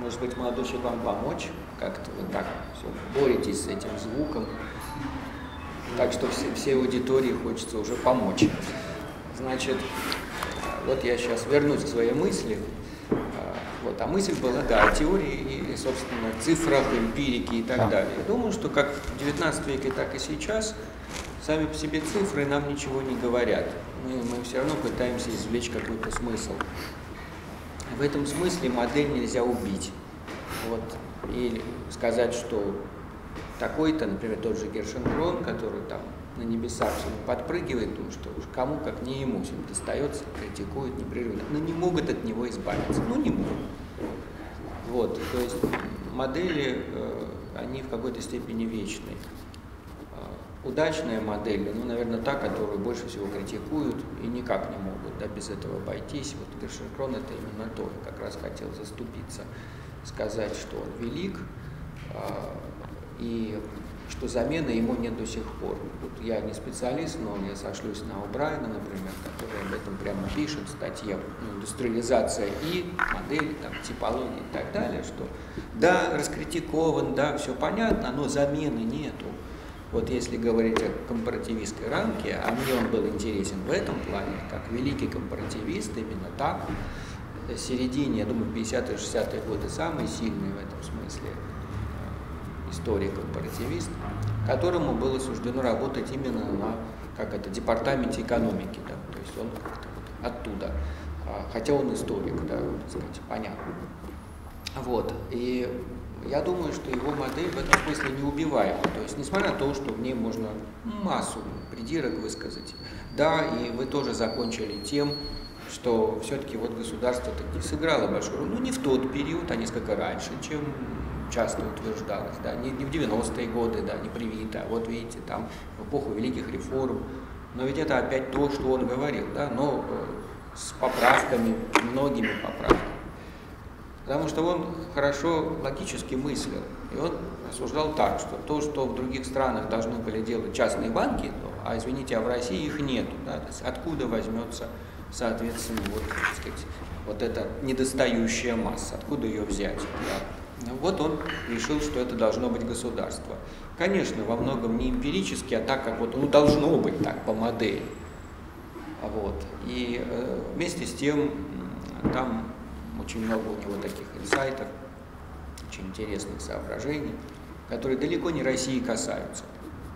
Может быть, молодой человек вам помочь? Как-то вот так все, боретесь с этим звуком. Так что все, все аудитории хочется уже помочь. Значит, вот я сейчас вернусь к своей мысли. Вот, а мысль была, да, о теории и, собственно, цифрах, эмпирике и так да. далее. Я думаю, что как в 19 веке, так и сейчас сами по себе цифры нам ничего не говорят мы, мы все равно пытаемся извлечь какой-то смысл. В этом смысле модель нельзя убить. Вот. И сказать, что такой-то, например, тот же Гершенкрон, который там на небесах подпрыгивает, потому что уж кому как не ему все достается, критикует непрерывно, но не могут от него избавиться. Ну, не могут. Вот, то есть модели, э, они в какой-то степени вечные удачная модель, ну, наверное, та, которую больше всего критикуют и никак не могут да, без этого обойтись. Вот Гершенкрон это именно то, я как раз хотел заступиться, сказать, что он велик, а, и что замены ему нет до сих пор. Вот я не специалист, но я сошлюсь на О'Брайена, например, который об этом прямо пишет в статье ну, «Индустриализация и модели, там, типологии и так далее», что да, раскритикован, да, все понятно, но замены нету. Вот если говорить о компаративистской рамке, а мне он был интересен в этом плане, как великий компаративист, именно так, в середине, я думаю, 50-е, 60-е годы самые сильные в этом смысле историк-корпоративист, которому было суждено работать именно на как это, департаменте экономики, да, то есть он как-то вот оттуда, а, хотя он историк, да, так сказать, понятно. Вот, и я думаю, что его модель в этом смысле не убиваема. То есть, несмотря на то, что в ней можно массу придирок высказать, да, и вы тоже закончили тем, что все-таки вот государство таки сыграло большую роль, ну не в тот период, а несколько раньше, чем часто утверждалось, да, не, не в 90-е годы, да, не привито, а вот видите, там в эпоху великих реформ, но ведь это опять то, что он говорил, да, но э, с поправками, многими поправками. Потому что он хорошо логически мыслил, и он рассуждал так, что то, что в других странах должны были делать частные банки, то, а извините, а в России их нету, да, откуда возьмется, соответственно, вот, так сказать, вот эта недостающая масса, откуда ее взять, да. Вот он решил, что это должно быть государство. Конечно, во многом не эмпирически, а так, как вот, ну, должно быть так, по модели. Вот. И э, вместе с тем там очень много у него таких инсайтов, очень интересных соображений, которые далеко не России касаются.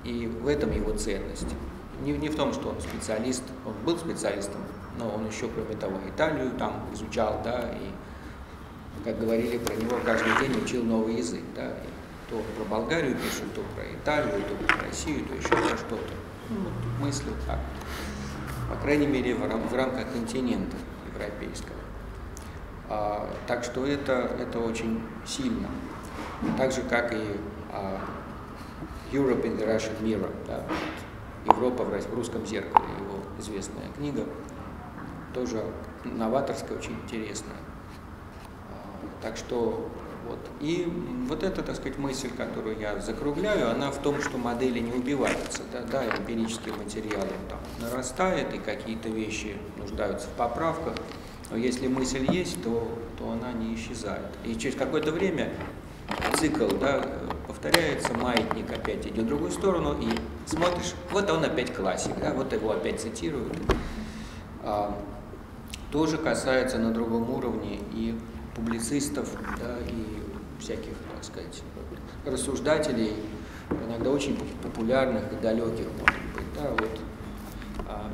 И в этом его ценность. Не, не в том, что он специалист, он был специалистом, но он еще, кроме того, Италию там изучал, да, и как говорили про него, каждый день учил новый язык. Да? И то про Болгарию пишет, то про Италию, то про Россию, то еще про что-то. Ну, мысли так. По крайней мере, в, в рамках континента европейского. А, так что это, это очень сильно. Так же, как и а, Europe in the Russian Mirror, да, Европа в русском зеркале, его известная книга, тоже новаторская, очень интересная. Так что вот. И вот эта, так сказать, мысль, которую я закругляю, она в том, что модели не убиваются. Да, да эмпирический материал там нарастает, и какие-то вещи нуждаются в поправках. Но если мысль есть, то, то она не исчезает. И через какое-то время цикл да, повторяется, маятник опять идет в другую сторону, и смотришь, вот он опять классик, да, вот его опять цитируют. А, тоже касается на другом уровне и публицистов да, и всяких, так сказать, рассуждателей, иногда очень популярных и далеких, может быть, да, вот,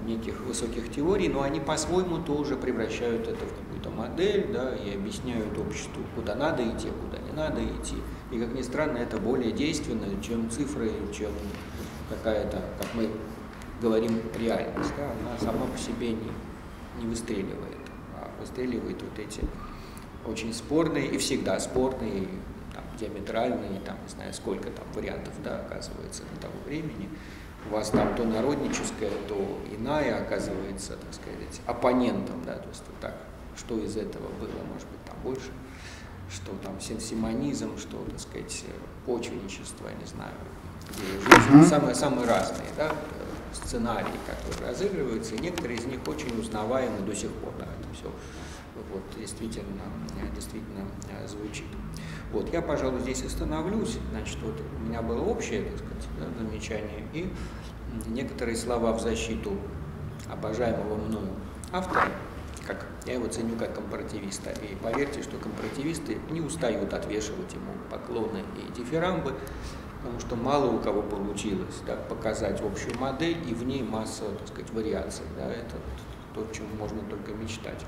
неких высоких теорий, но они по-своему тоже превращают это в какую-то модель, да, и объясняют обществу, куда надо идти, а куда не надо идти. И, как ни странно, это более действенно, чем цифры, чем какая-то, как мы говорим, реальность. Да, она сама по себе не, не выстреливает, а выстреливает вот эти очень спорные и всегда спорные, там, диаметральные, там, не знаю, сколько там вариантов, да, оказывается, на того времени. У вас там то народническая, то иная оказывается, так сказать, оппонентом, да, то есть вот так, что из этого было, может быть, там больше, что там синсимонизм, что, так сказать, почвенничество, не знаю, где жизнь, самые, самые разные, да, сценарии, которые разыгрываются, и некоторые из них очень узнаваемы до сих пор, да, это все вот, действительно, действительно э, звучит. Вот, я, пожалуй, здесь остановлюсь. Значит, вот у меня было общее, так сказать, да, замечание и некоторые слова в защиту обожаемого мною автора, как я его ценю как компаративиста. И поверьте, что компаративисты не устают отвешивать ему поклоны и дифирамбы, потому что мало у кого получилось да, показать общую модель, и в ней масса, так сказать, вариаций. Да, это то, чем можно только мечтать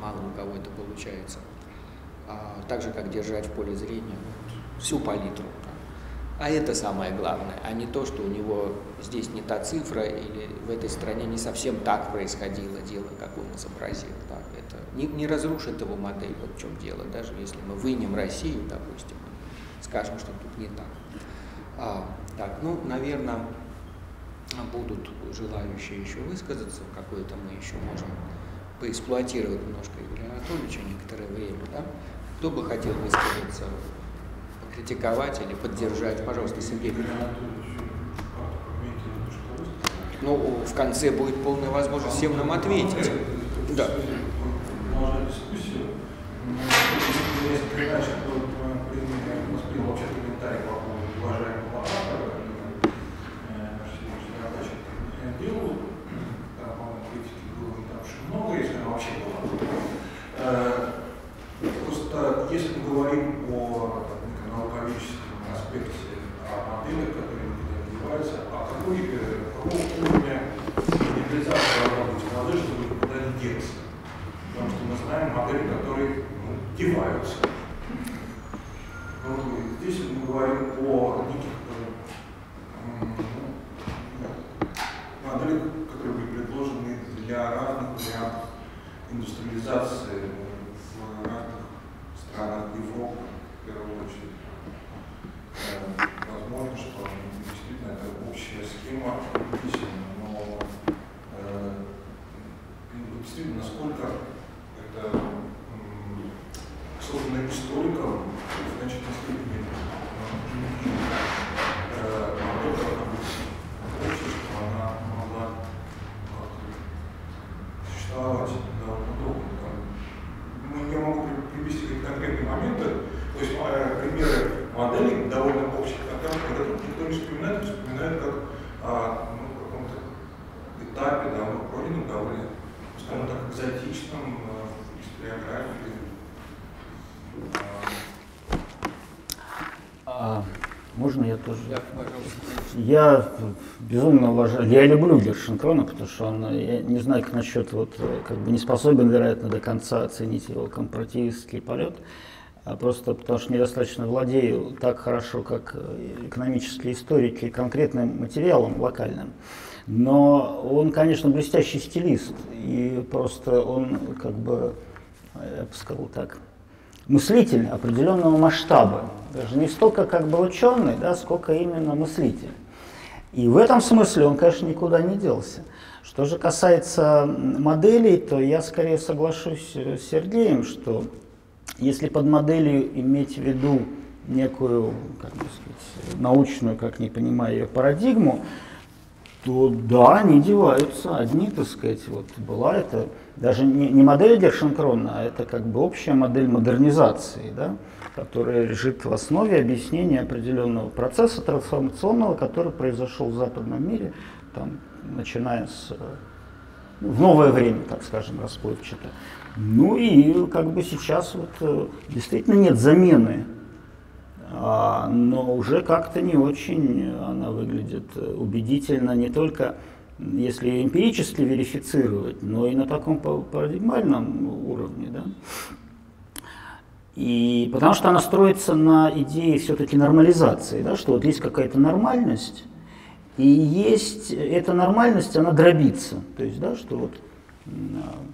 мало у кого это получается. А, так же, как держать в поле зрения всю палитру. А это самое главное, а не то, что у него здесь не та цифра или в этой стране не совсем так происходило дело, как он изобразил. Да. Это не, не разрушит его модель, вот в чем дело, даже если мы вынем Россию, допустим, скажем, что тут не так. А, так, ну, наверное, будут желающие еще высказаться, какое-то мы еще можем поэксплуатировать немножко Юрия Анатольевича некоторое время, да? Кто бы хотел высказаться по критиковать или поддержать. Пожалуйста, Сергей. Ну, в конце будет полная возможность всем нам ответить. Да. Можно дискуссию. Есть передача, кто воспринял вообще комментарий по поводу уважаемого оратора, наши сегодняшние рабочие делают. Там, по-моему, критики было не так уж и много, если она вообще была. Просто если мы говорим о науковедческом аспекте, о моделях, которые развиваются, а какой, какого уровня реализация должна быть модель, чтобы никуда не деться? Потому что мы знаем модели, которые ну, деваются. Вот здесь мы говорим о неких моделях, которые были предложены для разных вариантов индустриализации в разных странах Европы, в первую очередь. Возможно, что действительно это общая схема, но э, действительно, насколько это созданная историком, в значительной степени модель, как общество, она могла существовать довольно долго. Там, я могу привести какие-то конкретные моменты, то есть примеры моделей довольно общих, о которых никто не вспоминает, не вспоминает как о ну, каком-то этапе, давно пройденном, довольно, скажем так, экзотичном в историографии. А, можно я тоже? Да. Я безумно уважаю, я люблю Гершенкрона, потому что он, я не знаю, как насчет, вот, как бы не способен, вероятно, до конца оценить его компаративистский полет, а просто потому что недостаточно владею так хорошо, как экономические историки, конкретным материалом локальным. Но он, конечно, блестящий стилист, и просто он, как бы, я бы сказал так, мыслитель определенного масштаба. Даже не столько как бы ученый, да, сколько именно мыслитель. И в этом смысле он, конечно, никуда не делся. Что же касается моделей, то я скорее соглашусь с Сергеем, что если под моделью иметь в виду некую, как бы сказать, научную, как не понимаю ее, парадигму, то да, они деваются. Одни, так сказать, вот была это даже не, не модель Гершенкрона, а это как бы общая модель модернизации, да, которая лежит в основе объяснения определенного процесса трансформационного, который произошел в западном мире, там, начиная с ну, в новое время, так скажем, расплывчато. Ну и как бы сейчас вот действительно нет замены а, но уже как-то не очень она выглядит убедительно, не только если ее эмпирически верифицировать, но и на таком парадигмальном уровне. Да? И потому что она строится на идее все-таки нормализации, да, что вот есть какая-то нормальность, и есть эта нормальность, она дробится. То есть, да, что вот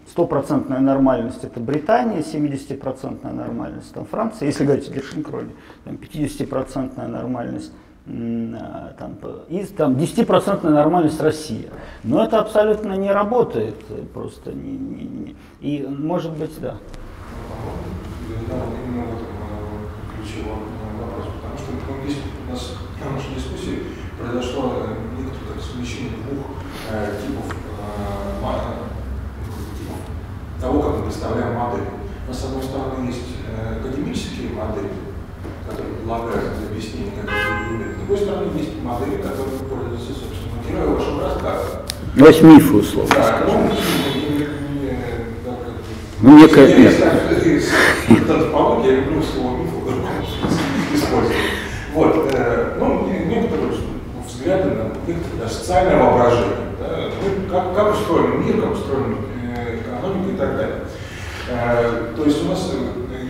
стопроцентная нормальность это Британия, 70% нормальность там Франция, если говорить о Гершенкроне, там 50% нормальность там, и там 10% нормальность Россия. Но это абсолютно не работает, просто не, не, не. И может быть, да. Да, именно в этом ключевой вопрос, потому что ну, здесь у нас в нашей дискуссии произошло некоторое совмещение двух э, типов э, того, как мы представляем модель. Но, с одной стороны, есть э, академические модели, которые предлагают для объяснения каких-то явлений. С другой стороны, есть модели, которые пользуются, собственно, героем вашего рассказа. Ну, мифы, условно Да, скажем. ну, не, не, не, да, как бы. Ну, некая- Я, люблю слово миф использовать. Вот, э, ну, не- некоторые взгляды на некоторое даже социальное воображение, да, ну, как, как устроен мир, как устроена э, экономика и так далее. Э, то есть у нас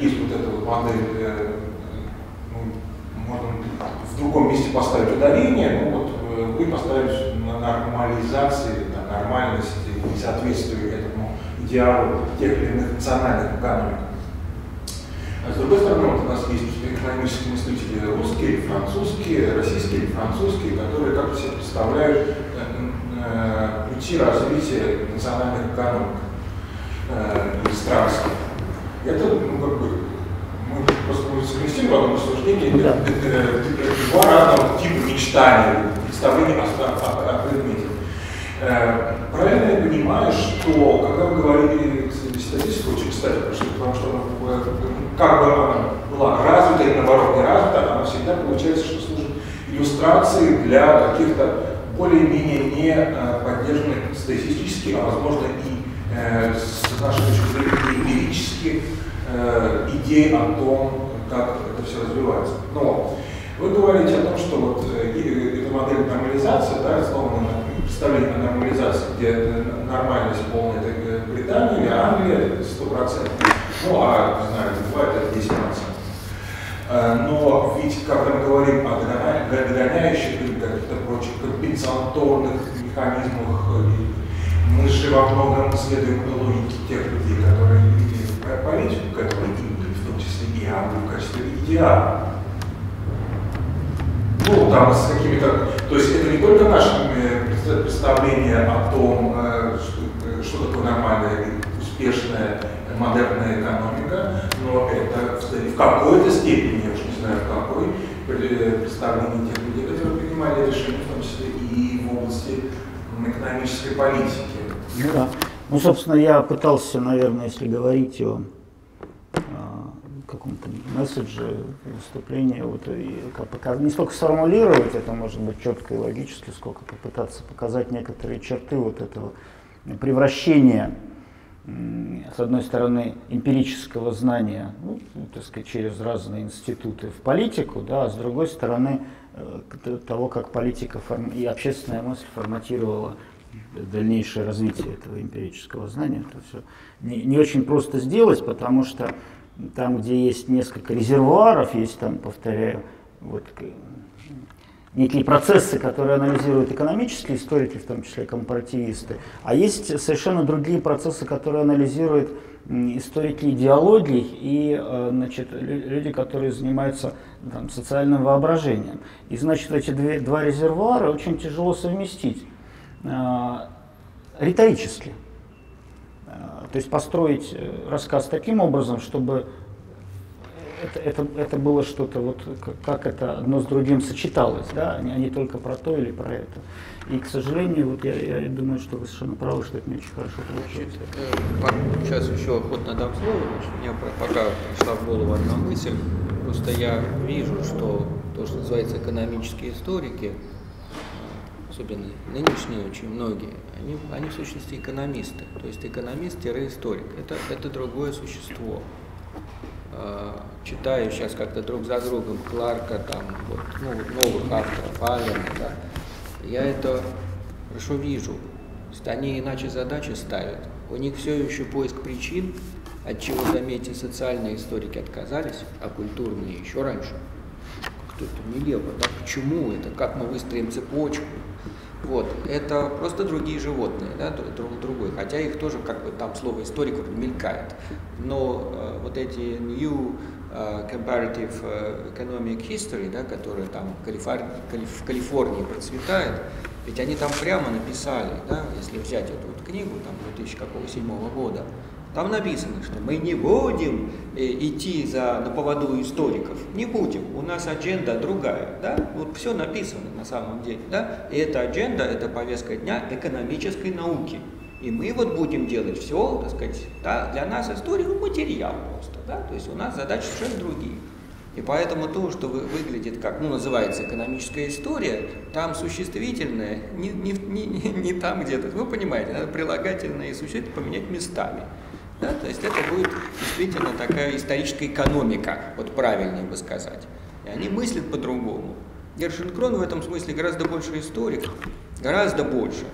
есть вот эта вот модель, ну, можно в другом месте поставить ударение, ну вот вы поставили на нормализации, на нормальности и соответствию идеалу тех или иных национальных экономик. А с другой стороны, вот у нас есть экономические мыслители русские, французские, российские, французские, которые как-то себе представляют э, э, пути развития национальных экономик э, стран. Это, ну, как бы, мы просто мы совместим в одном рассуждении Да. э, э, два разных типа мечтания, представления о, о, о предмете. Э, Правильно я понимаю, что когда вы говорили статистику, очень кстати, потому что, э, как бы она была развита или наоборот не развита, она всегда получается, что служит иллюстрацией для каких-то более-менее не э, поддержанных статистически, а возможно и э, с нашей точки зрения эмпирически идей о том, как это все развивается. Но вы говорите о том, что вот и- эта модель нормализации, да, основана на представлении о нормализации, где нормальность полная это э, Британия или Англия, это 100%. Ну, а, не знаю, Литва это 10%. Э, Но ведь, когда мы говорим о догоня- догоняющих или каких-то прочих компенсаторных механизмах, э, мы же во многом следуем логике тех людей, которые видели политику, которые имели в том числе и Англию в качестве идеала. Ну, там с какими-то... То есть это не только наше э, представление о том, э, что, э, что такое нормальная и успешная модерная экономика, но это в какой-то степени, я уж не знаю в какой, представление тех людей, которые принимали решения, в том числе и в области экономической политики. Ну да. Ну, собственно, я пытался, наверное, если говорить о а, каком-то месседже выступления, вот, и как пока- не столько сформулировать это, может быть, четко и логически, сколько попытаться показать некоторые черты вот этого превращения, с одной стороны, эмпирического знания, ну, так сказать, через разные институты в политику, да, а с другой стороны, э, того, как политика форм- и общественная мысль форматировала дальнейшее развитие этого эмпирического знания. Это все не, не очень просто сделать, потому что там, где есть несколько резервуаров, есть там, повторяю, вот некие процессы, которые анализируют экономические историки, в том числе компаративисты, а есть совершенно другие процессы, которые анализируют историки идеологий и э, значит, лю- люди, которые занимаются там, социальным воображением. И значит, эти две- два резервуара очень тяжело совместить э, риторически. Э, То есть построить э, рассказ таким образом, чтобы это, это, это было что-то, вот как, это одно с другим сочеталось, да, а а не только про то или про это. И, к сожалению, вот я, я думаю, что вы совершенно правы, что это не очень хорошо получается. Сейчас еще охотно дам слово, мне пока пришла в голову одна мысль. Просто я вижу, что то, что называется экономические историки, особенно нынешние очень многие, они, они в сущности экономисты. То есть экономист-историк. Это, это другое существо. А, Читаю сейчас как-то друг за другом Кларка, там, вот, ну, новых авторов, Аллена, да, я это хорошо вижу. Они иначе задачи ставят. У них все еще поиск причин, от чего, заметьте, социальные историки отказались, а культурные еще раньше. Кто-то нелепо, да, почему это, как мы выстроим цепочку. Вот, это просто другие животные, да, друг, друг другой, хотя их тоже как бы там слово историк вроде мелькает. Но э, вот эти new э, comparative э, economic history, да, которые там Калифор- Калиф- в Калифорнии процветает, ведь они там прямо написали, да, если взять эту вот книгу там 2007 года, там написано, что мы не будем э, идти за, на поводу историков, не будем, у нас адженда другая, да, вот все написано на самом деле, да, и эта адженда, это повестка дня экономической науки, и мы вот будем делать все, так сказать, да, для нас история ну, материал просто, да, то есть у нас задачи совершенно другие. И поэтому то, что вы- выглядит как, ну, называется экономическая история, там существительное не, не, не- не там где-то. Вы понимаете, надо прилагательное и существительное поменять местами. Да? То есть это будет действительно такая историческая экономика, вот правильнее бы сказать. И они мыслят по-другому. Гершенкрон в этом смысле гораздо больше историк, гораздо больше.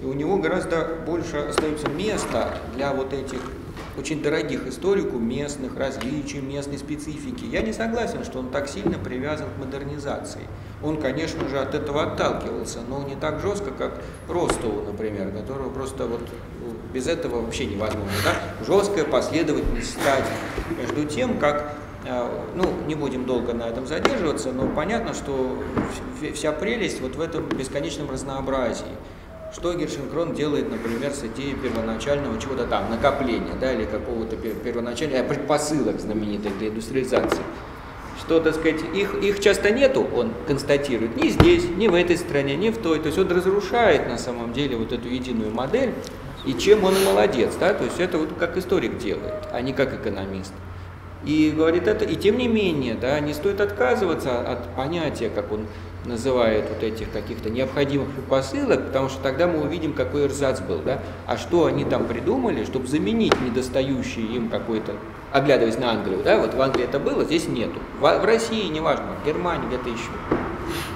И у него гораздо больше остается места для вот этих очень дорогих историку местных различий, местной специфики. Я не согласен, что он так сильно привязан к модернизации. Он, конечно же, от этого отталкивался, но не так жестко, как Ростову, например, которого просто вот ну, без этого вообще невозможно. Да? Жесткая последовательность стадий. Между тем, как э, ну, не будем долго на этом задерживаться, но понятно, что вс- вся прелесть вот в этом бесконечном разнообразии. Что Гершенкрон делает, например, с идеей первоначального чего-то там, накопления, да, или какого-то пер- первоначального предпосылок знаменитой для индустриализации. что, так сказать, их, их часто нету, он констатирует, ни здесь, ни в этой стране, ни в той. То есть он разрушает на самом деле вот эту единую модель, и чем он молодец, да, то есть это вот как историк делает, а не как экономист. И говорит это, и тем не менее, да, не стоит отказываться от понятия, как он называет вот этих каких-то необходимых посылок, потому что тогда мы увидим, какой эрзац был, да, а что они там придумали, чтобы заменить недостающий им какой-то, оглядываясь на Англию, да, вот в Англии это было, здесь нету, в, в России, неважно, в Германии, где-то еще.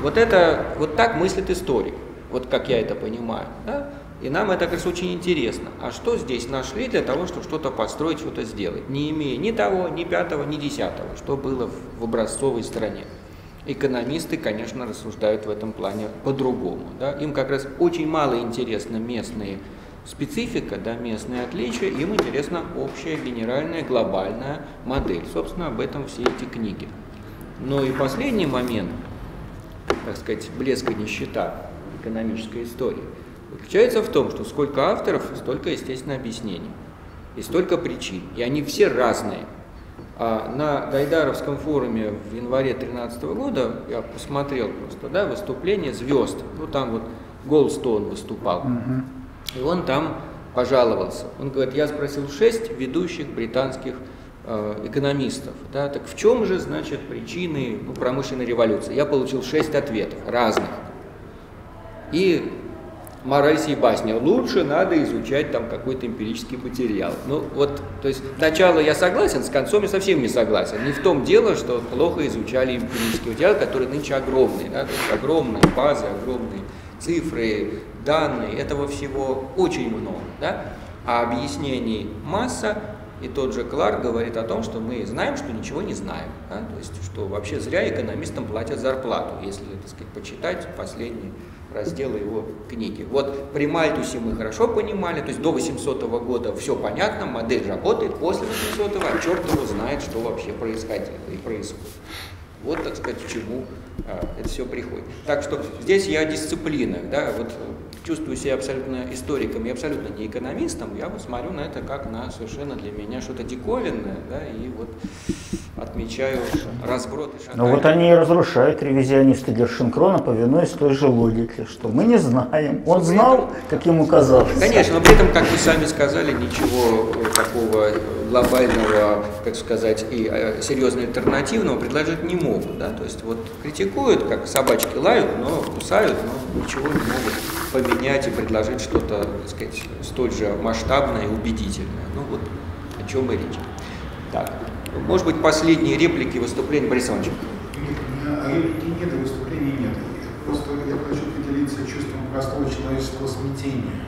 Вот это, вот так мыслит историк, вот как я это понимаю, да, и нам это, кажется, очень интересно. А что здесь нашли для того, чтобы что-то построить, что-то сделать, не имея ни того, ни пятого, ни десятого, что было в образцовой стране. Экономисты, конечно, рассуждают в этом плане по-другому. Да? Им как раз очень мало интересно местные специфика, да, местные отличия, им интересна общая, генеральная, глобальная модель. Собственно, об этом все эти книги. Но и последний момент, так сказать, блеск и нищета экономической истории – заключается в том, что сколько авторов, столько, естественно, объяснений. И столько причин. И они все разные. А на Гайдаровском форуме в январе 2013 года я посмотрел просто да, выступление звезд. Ну там вот Голдстоун выступал. Угу. И он там пожаловался. Он говорит, я спросил шесть ведущих британских э, экономистов. Да, так в чем же, значит, причины ну, промышленной революции? Я получил шесть ответов разных. И мораль сей басня. Лучше надо изучать там какой-то эмпирический материал. Ну вот, то есть начало я согласен, с концом я совсем не согласен. Не в том дело, что плохо изучали эмпирический материал, который нынче огромный, да, то есть огромные базы, огромные цифры, данные, этого всего очень много, да, а объяснений масса, и тот же Кларк говорит о том, что мы знаем, что ничего не знаем. Да? То есть, что вообще зря экономистам платят зарплату, если, так сказать, почитать последние разделы его книги. Вот при Мальтусе мы хорошо понимали, то есть до 800 года все понятно, модель работает, после 800 а черт его знает, что вообще происходило и происходит. Вот, так сказать, к чему а, это все приходит. Так что здесь я о дисциплинах, да, вот чувствую себя абсолютно историком и абсолютно не экономистом, я вот смотрю на это как на совершенно для меня что-то диковинное, да, и вот отмечаю разброд и Ну вот они и разрушают ревизионисты Гершенкрона, повинуясь той же логике, что мы не знаем. Он знал, как ему казалось. Конечно, но при этом, как вы сами сказали, ничего э, такого глобального, как сказать, и э, серьезно альтернативного предложить не могут. Да? То есть вот критикуют, как собачки лают, но кусают, но ничего не могут поменять и предложить что-то, так сказать, столь же масштабное и убедительное. Ну вот о чем и речь. Так. Может быть, последние реплики выступления Бориса Ивановича? Нет, реплики нет, выступлений нет. Просто я хочу поделиться чувством простого человеческого смятения.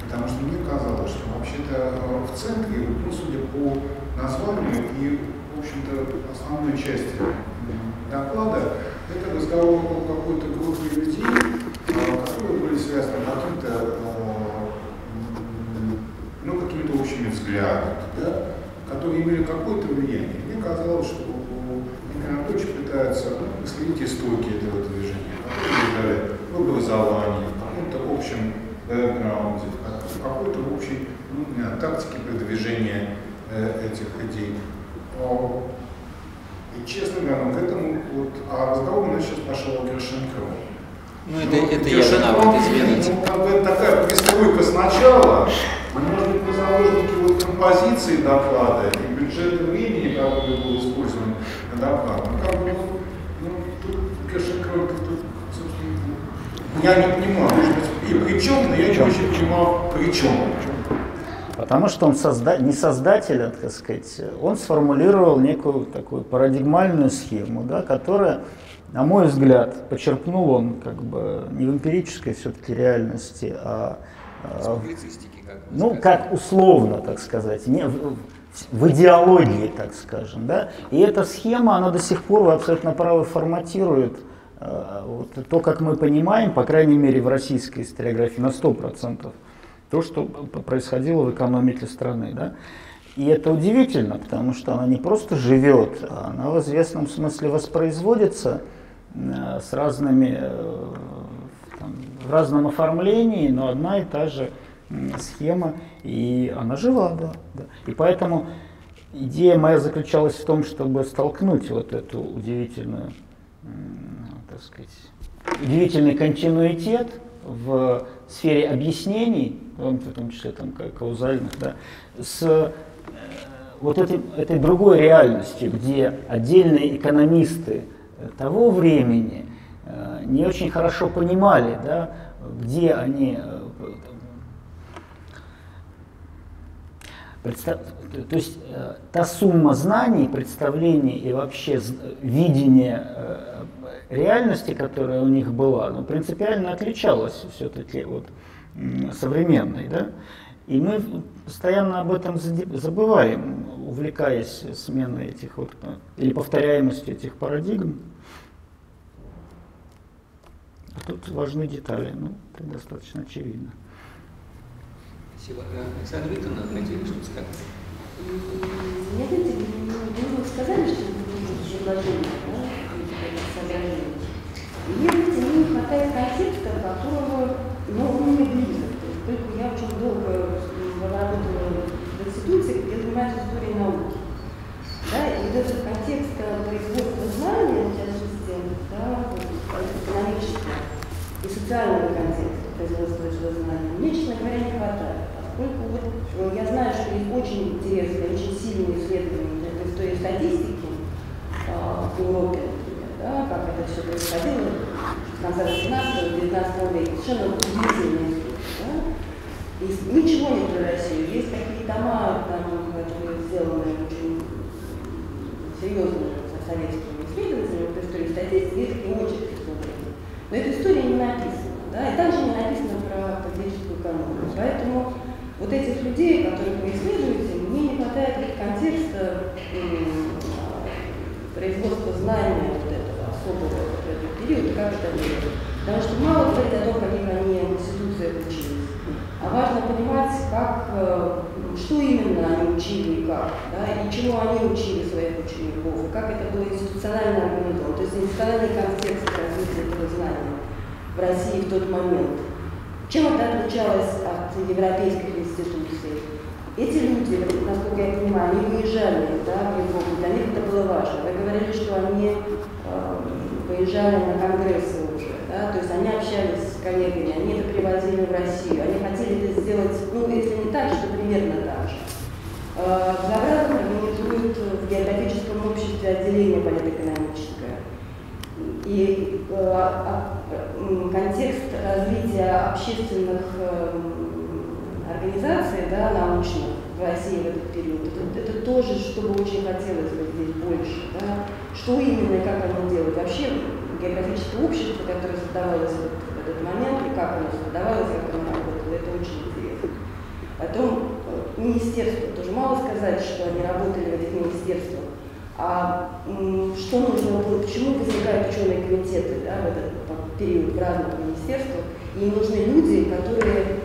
Потому что мне казалось, что вообще-то э, в центре, ну, судя по названию и, в общем-то, основной части доклада, это разговор о какой-то группе людей, которые были связаны каким-то, ну, какими-то общими взглядами, да? которые имели какое-то влияние. Мне казалось, что Анатольевич пытается ну, исследить истоки этого движения, в образовании, в каком-то общем бэкграунде, в какой-то общей ну, тактике продвижения э, этих идей. И, честно говоря, к этому, вот, а разговор у нас сейчас пошел о Гершенкове. Ну, это, ну, это я виноват, извините. Ну, как бы такая пристройка сначала, может быть, мы заложники вот композиции доклада и бюджета времени, который был использован на доклад. Ну, как бы, ну, ну тут Кешенкрой, тут, собственно, я не понимаю, может быть, и при чем, но я не очень понимаю, при чем. Потому что он созда... не создатель, а, так сказать, он сформулировал некую такую парадигмальную схему, да, которая, на мой взгляд, почерпнул он как бы не в эмпирической все-таки реальности, а, а публицистике ну, сказать. как условно, так сказать, не, в, в идеологии, так скажем, да, и эта схема, она до сих пор, вы абсолютно правы, форматирует э, вот, то, как мы понимаем, по крайней мере, в российской историографии на 100%, то, что происходило в экономике страны, да. И это удивительно, потому что она не просто живет, а она в известном смысле воспроизводится с разными, э, там, в разном оформлении, но одна и та же схема, и она жива, да. да. И поэтому идея моя заключалась в том, чтобы столкнуть вот эту удивительную, так сказать, удивительный континуитет в сфере объяснений, в том числе там каузальных, да, с э, вот этой, этой другой реальностью, где отдельные экономисты того времени э, не очень хорошо понимали, да, где они э. То есть э, та сумма знаний, представлений и вообще видения э, реальности, которая у них была, ну, принципиально отличалась все-таки от современной. Да? И мы постоянно об этом забываем, увлекаясь сменой этих вот, э, или повторяемостью этих парадигм. А тут важны детали, ну, это достаточно очевидно. Спасибо. Александра Викторовна, хотели что-то сказать? Нет, знаете, вы сказали, что вы будете предложение, да, соображение. И мне, знаете, мне не хватает контекста, которого, ну, он мне близок. Только я очень долго работала в институции, где занимаюсь историей науки. Да, и вот этот контекст производства знания, в частности, да, экономического и социального контекста производства этого знания, мне, честно говоря, не хватает. Поскольку вот, э, я знаю, что есть очень интересные, очень сильные исследования в истории статистики э, в Европе, да, как это все происходило в конце 18-19 века, совершенно удивительные да? И ничего не про Россию. Есть такие тома, там, которые сделаны очень серьезными советскими исследователями в истории статистики, есть такие исследования. Но эта история не написана. Да? И также не написано про политическую экономику. Поэтому вот этих людей, которых вы исследуете, мне не хватает контекста производства знания вот этого особого вот этого периода, как это было. Потому что мало говорить о том, каких они в институциях учились. А важно понимать, как, э, что именно они учили и как, да, и чему они учили своих учеников, и как это было институционально организовано, то есть институциональный контекст развития этого знания в России в тот момент. Чем это отличалось от европейских институций? Эти люди, насколько я понимаю, они выезжали да, в Европу, для них это было важно. Вы говорили, что они э, выезжали на конгрессы уже, да, то есть они общались с коллегами, они это привозили в Россию, они хотели это сделать, ну, если не так, что примерно так же. Э, Завразов организует в географическом обществе отделение политэкономическое. И э, а, контекст развития общественных э, организаций да, научных в России в этот период, это, это тоже, чтобы очень хотелось бы здесь больше. Да? Что именно и как оно делать. Вообще географическое общество, которое создавалось вот в этот момент, и как оно создавалось, как оно работало, это очень интересно. Потом э, министерство, тоже мало сказать, что они работали в этих министерствах, а что нужно было, почему возникают ученые комитеты да, в этот период в разных министерствах, и нужны люди, которые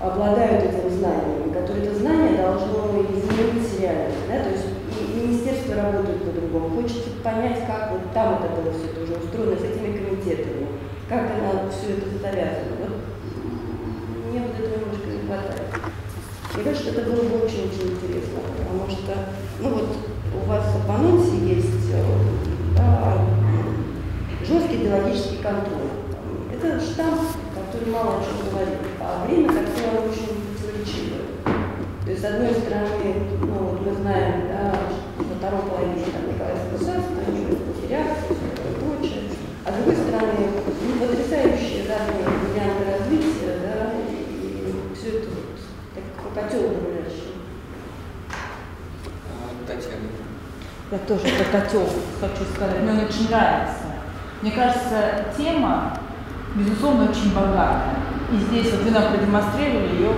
обладают этим знанием, которые это знание должно изменить реальность. Да? То есть и министерство работает по-другому. Хочется понять, как вот там это было все тоже устроено, с этими комитетами, как это все это завязано. Вот мне вот этого немножко не хватает. Мне кажется, это было бы очень-очень интересно, потому что, ну вот, у вас в анонсе есть да, жесткий идеологический контроль. Это штамп, который мало о чем говорит. А время такое очень противоречивое. То есть, с одной стороны, ну, вот мы знаем, да, во втором половине там, Николаевского царства, реакции, все такое прочее. А с другой стороны, ну, потрясающие разные варианты развития, да, и все это вот, так, по котел бурлящий. Татьяна. Я тоже про котел хочу сказать. Мне он очень нравится. Мне кажется, тема, безусловно, очень богатая. И здесь вот вы нам продемонстрировали ее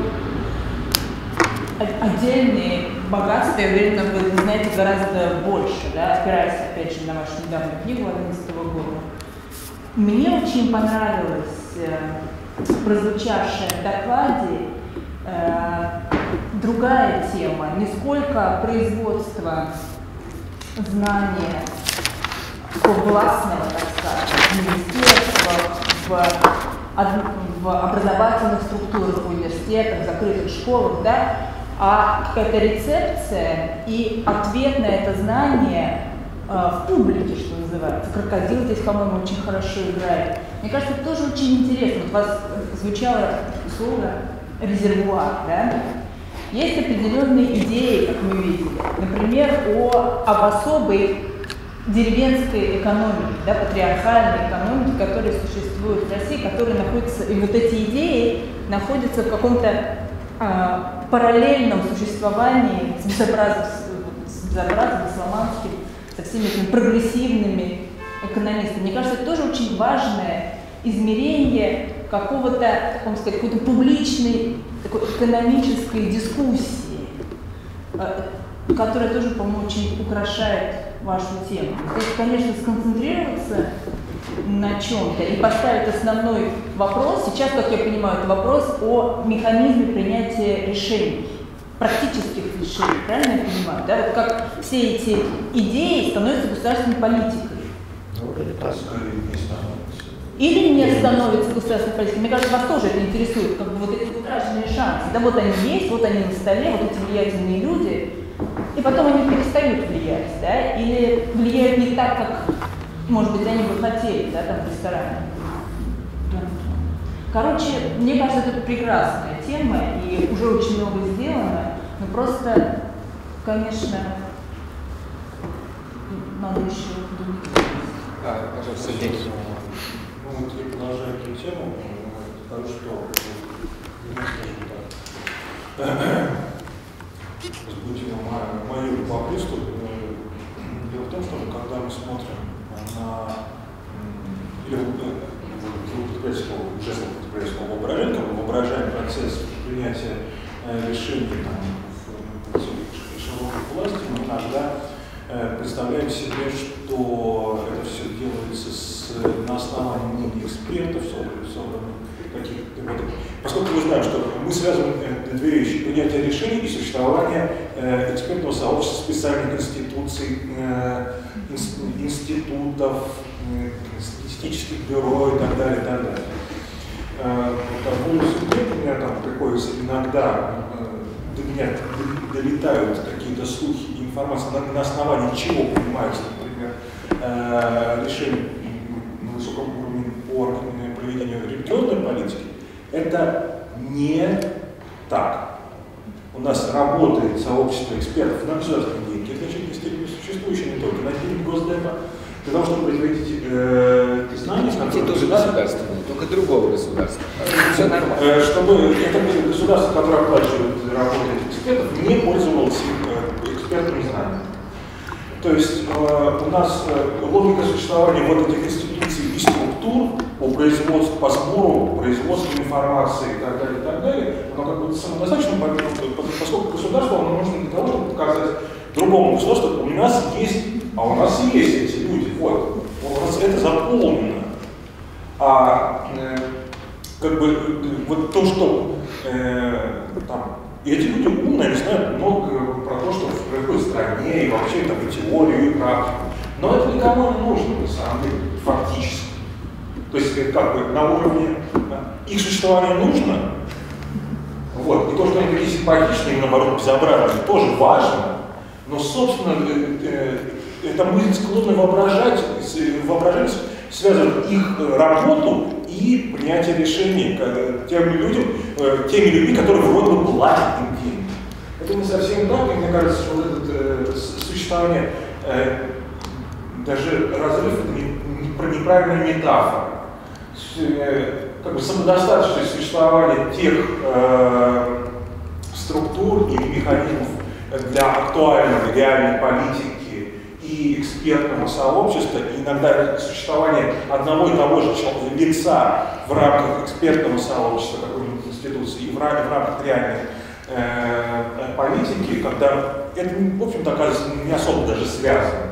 отдельные богатства, я уверена, вы знаете гораздо больше, да, опираясь, опять же, на вашу недавнюю книгу 2011 года. Мне очень понравилось э, прозвучавшая в докладе э, другая тема, не сколько производства знания властного, так сказать, министерства в в образовательных структурах, в университетах, в закрытых школах, да, а какая-то рецепция и ответ на это знание э, в публике, что называется. Крокодил здесь, по-моему, очень хорошо играет. Мне кажется, это тоже очень интересно. Вот у вас звучало слово резервуар, да? Есть определенные идеи, как мы видели. Например, о, об особой деревенской экономики, да, патриархальной экономики, которая существует в России, которая находится, и вот эти идеи находятся в каком-то э, параллельном существовании с безобразным, с безобразным, со всеми этими прогрессивными экономистами. Мне кажется, это тоже очень важное измерение какого-то, как вам сказать, какой-то публичной такой экономической дискуссии, э, которая тоже, по-моему, очень украшает вашу тему. То есть, конечно, сконцентрироваться на чем-то и поставить основной вопрос, сейчас, как я понимаю, это вопрос о механизме принятия решений, практических решений, правильно я понимаю? Да? Вот как все эти идеи становятся государственной политикой. Ну, не становится. Или не становится государственной политикой. Мне кажется, вас тоже это интересует, как бы вот эти утраченные шансы. Да вот они есть, вот они на столе, вот эти влиятельные люди, и потом они перестают влиять, да, или влияют не так, как, может быть, они бы хотели, да, там в ресторане. Короче, мне кажется, это прекрасная тема, и уже очень много сделано, но просто, конечно, надо еще думать. А, пожалуйста, Сергей. Ну, вот я продолжаю эту тему, скажу, что, ну, скажем так, возбудило мое любопытство. Дело в том, что когда мы смотрим на, или употребляю слово, уже употребляю слово воображение, мы воображаем процесс принятия решений там, в широкой власти, мы иногда представляем себе, что это все делается с, на основании мнений экспертов, собранных каких-то вот, поскольку мы знаем, что мы связываем две вещи, принятие решений и существование э, экспертного сообщества, специальных институций, э, институтов, э, статистических бюро и так далее, и так далее. Э, у меня там приходится иногда, э, до меня долетают какие-то слухи информация, на, на основании чего принимаются, например, э, решения на высоком уровне по проведению религиозной политики, это не так. У нас работает сообщество экспертов на государственной деньги, значительной степени существующее не только на деньги Госдепа, для того, чтобы производить э, знания, Эти тоже государственные, только другого государства. Все нормально. Э, чтобы это государство, которое оплачивает работу этих экспертов, не пользовалось э, экспертными знаниями. То есть э, у нас э, логика существования вот этих институций и структур по производству, по сбору, производству информации и так далее, и так далее, оно как бы самодостаточно, поскольку государство оно нужно для того, чтобы показать другому государству, у нас есть, а у нас есть эти люди, это заполнено. А э, как бы вот то, что э, там эти люди умные, знают много про то, что в стране, и вообще там и теорию, и практику. Но это никому не нужно, на самом деле, фактически. То есть, как бы на уровне их существования нужно, вот, и то, что они такие симпатичные, и наоборот, безобразные, тоже важно, но, собственно, это мы склонны воображать, воображать связывать их работу и принятие решений тем людям, э, теми людьми, которые вроде бы платят им деньги. Это не совсем так, и мне кажется, что вот это э, существование, э, даже разрыв, это не, не, неправильная метафора. Э, как бы самодостаточное существование тех э, структур и механизмов для актуальной реальной политики экспертного сообщества, и иногда существование одного и того же лица в рамках экспертного сообщества какой-нибудь институции и в, рамках реальной э, политики, когда это, в общем-то, оказывается не особо даже связано.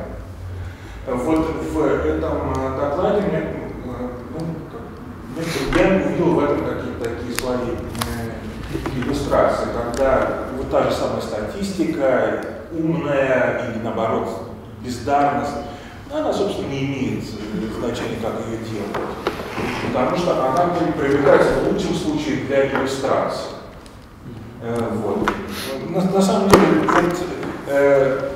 Вот в этом э, докладе мне, э, ну, я увидел в этом какие-то такие свои э, иллюстрации, когда вот та же самая статистика, умная или наоборот бездарность, она, собственно, не имеет значения, как ее делать. Потому что она привлекается в лучшем случае для иллюстрации. Э, вот. на, на самом деле, вот, э,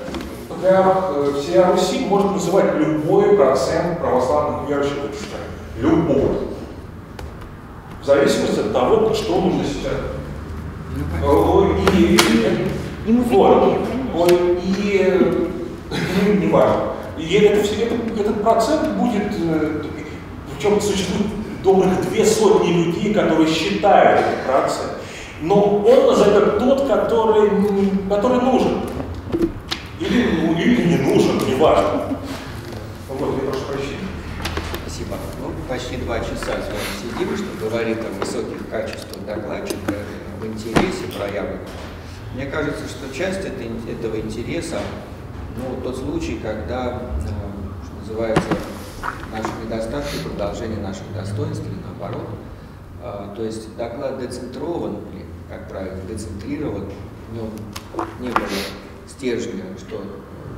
патриарх э, всея Руси может называть любой процент православных верующих в стране. Любой. В зависимости от того, что нужно сейчас. Ну, Э, И, вот, виднее, вот, и э, не важно. И это, все- это- этот процент будет, э, причем существует добрых две сотни людей, которые считают этот процент. Но он назовет тот, который, который нужен. Или, ну, или не нужен, неважно. Вот, я прошу прощения. Спасибо. Ну, почти два часа с вами сидим, что говорит о высоких качествах докладчика, об интересе проявленном. Мне кажется, что часть это- этого интереса, ну, тот случай, когда, э, что называется, наши недостатки, продолжение наших достоинств или наоборот. А, То есть доклад децентрован, или, как правильно, децентрирован, в нем не было стержня, что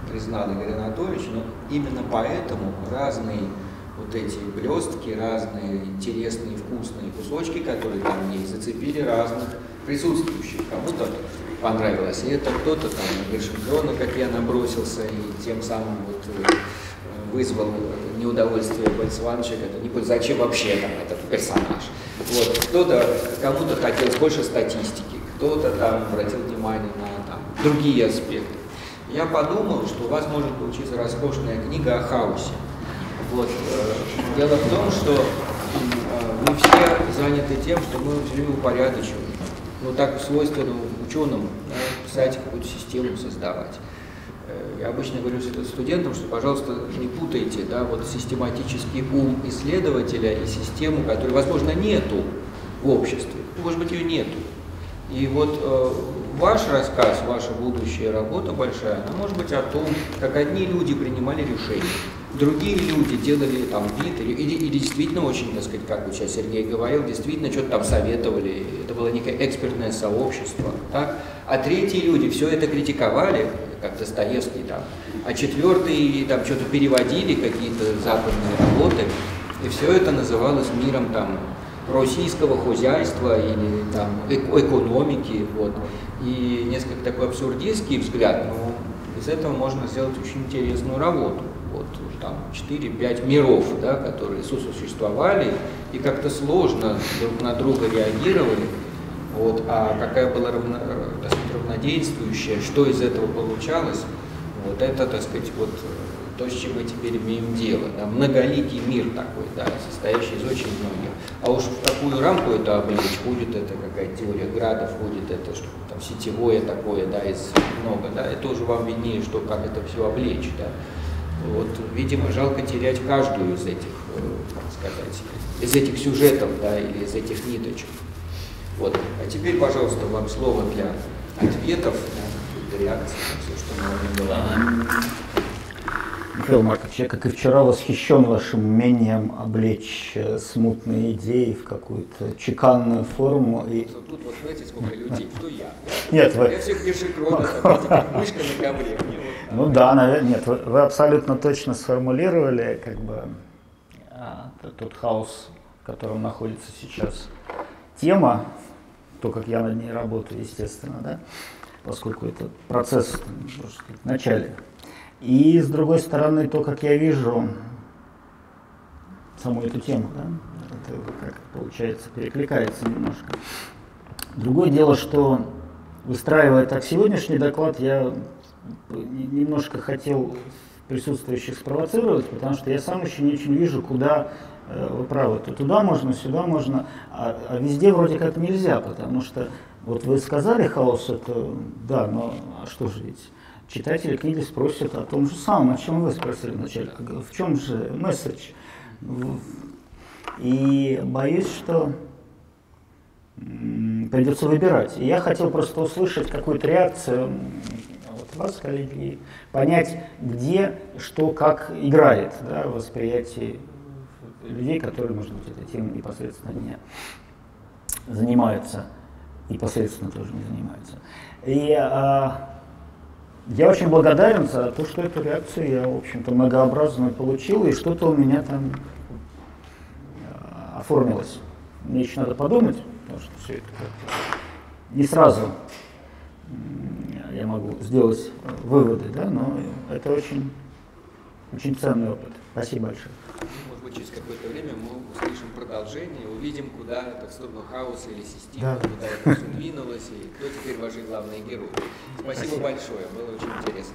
признал Игорь Анатольевич, но именно поэтому разные вот эти блестки, разные интересные вкусные кусочки, которые там есть, зацепили разных присутствующих. Кому-то понравилось это, кто-то там на Гершенкрона, как я набросился, и тем самым вот э, вызвал неудовольствие Борис Ивановича, это не зачем вообще там этот персонаж. Вот. Кто-то, кому-то хотелось больше статистики, кто-то там обратил внимание на там, другие аспекты. Я подумал, что у вас может получиться роскошная книга о хаосе. Вот. э, Дело в том, что э, мы все заняты тем, что мы все время упорядочиваем. Ну, так свойственно ученым да, писать какую-то систему, создавать. Э, Я обычно говорю студентам, что, пожалуйста, не путайте да, вот систематический ум исследователя и систему, которой, возможно, нету в обществе. Может быть, ее нету. И вот э, ваш рассказ, ваша будущая работа большая, она может быть о том, как одни люди принимали решения, другие люди делали там вид, или, или- или действительно очень, так сказать, как вот сейчас Сергей говорил, действительно что-то там советовали, это было некое экспертное сообщество, так? А третьи люди все это критиковали, как Достоевский там, а четвертые там что-то переводили, какие-то западные работы, и все это называлось миром там российского хозяйства или там эко- экономики, вот. И несколько такой абсурдистский взгляд, но из этого можно сделать очень интересную работу. Вот там 4-5 миров, да, которые сосуществовали и как-то сложно друг на друга реагировали. Вот, а какая была равно, э, равнодействующая, что из этого получалось, вот это, так сказать, вот э, то, с чем мы теперь имеем дело. Да, многоликий мир такой, да, состоящий из очень многих. А уж в какую рамку это облечь, будет это какая-то теория градов, будет это что там сетевое такое, да, из много, да, это уже вам виднее, что как это все облечь, да. Вот, видимо, жалко терять каждую из этих, э, как сказать, из этих сюжетов, да, или из этих ниточек. Вот. А теперь, пожалуйста, вам слово для ответов, да, для реакции все, что мы вам говорим. Михаил Маркович, я, как и вчера, восхищен вашим умением облечь э, смутные идеи в какую-то чеканную форму. И... Тут вот знаете, сколько людей, кто я? Нет, вы, Я всех как мышка на ковре. Ну да, наверное, нет, вы, вы абсолютно точно сформулировали как бы а, тот хаос, в котором находится сейчас тема, то, как я над ней работаю, естественно, да, поскольку это процесс, можно сказать, в начале. И с другой стороны, то, как я вижу саму эту тему, да, это как получается перекликается немножко. Другое дело, что выстраивая так сегодняшний доклад, я немножко хотел присутствующих спровоцировать, потому что я сам еще не очень вижу, куда э, вы правы, то туда можно, сюда можно, а, а везде вроде как нельзя, потому что вот вы сказали хаос, это да, но а что же ведь читатели книги спросят о том же самом, о чем вы спросили вначале, в чем же месседж? И боюсь, что придется выбирать. И я хотел просто услышать какую-то реакцию м, вот вас, коллеги, понять, где, что, как играет да, в восприятии людей, которые, может быть, этой темой непосредственно не занимаются и посредственно тоже не занимаются. И а, я очень благодарен за то, что эту реакцию я, в общем-то, многообразную получил, и что-то у меня там а, оформилось. Мне еще надо подумать, потому что все это как-то не сразу я могу сделать э, выводы, да, но это очень, очень ценный опыт. Спасибо большое. Через какое-то время мы услышим продолжение, увидим, куда это в сторону хаоса или системы, Да. куда это все двинулось, и кто теперь ваши главные герои. Спасибо, Спасибо. большое, было очень интересно.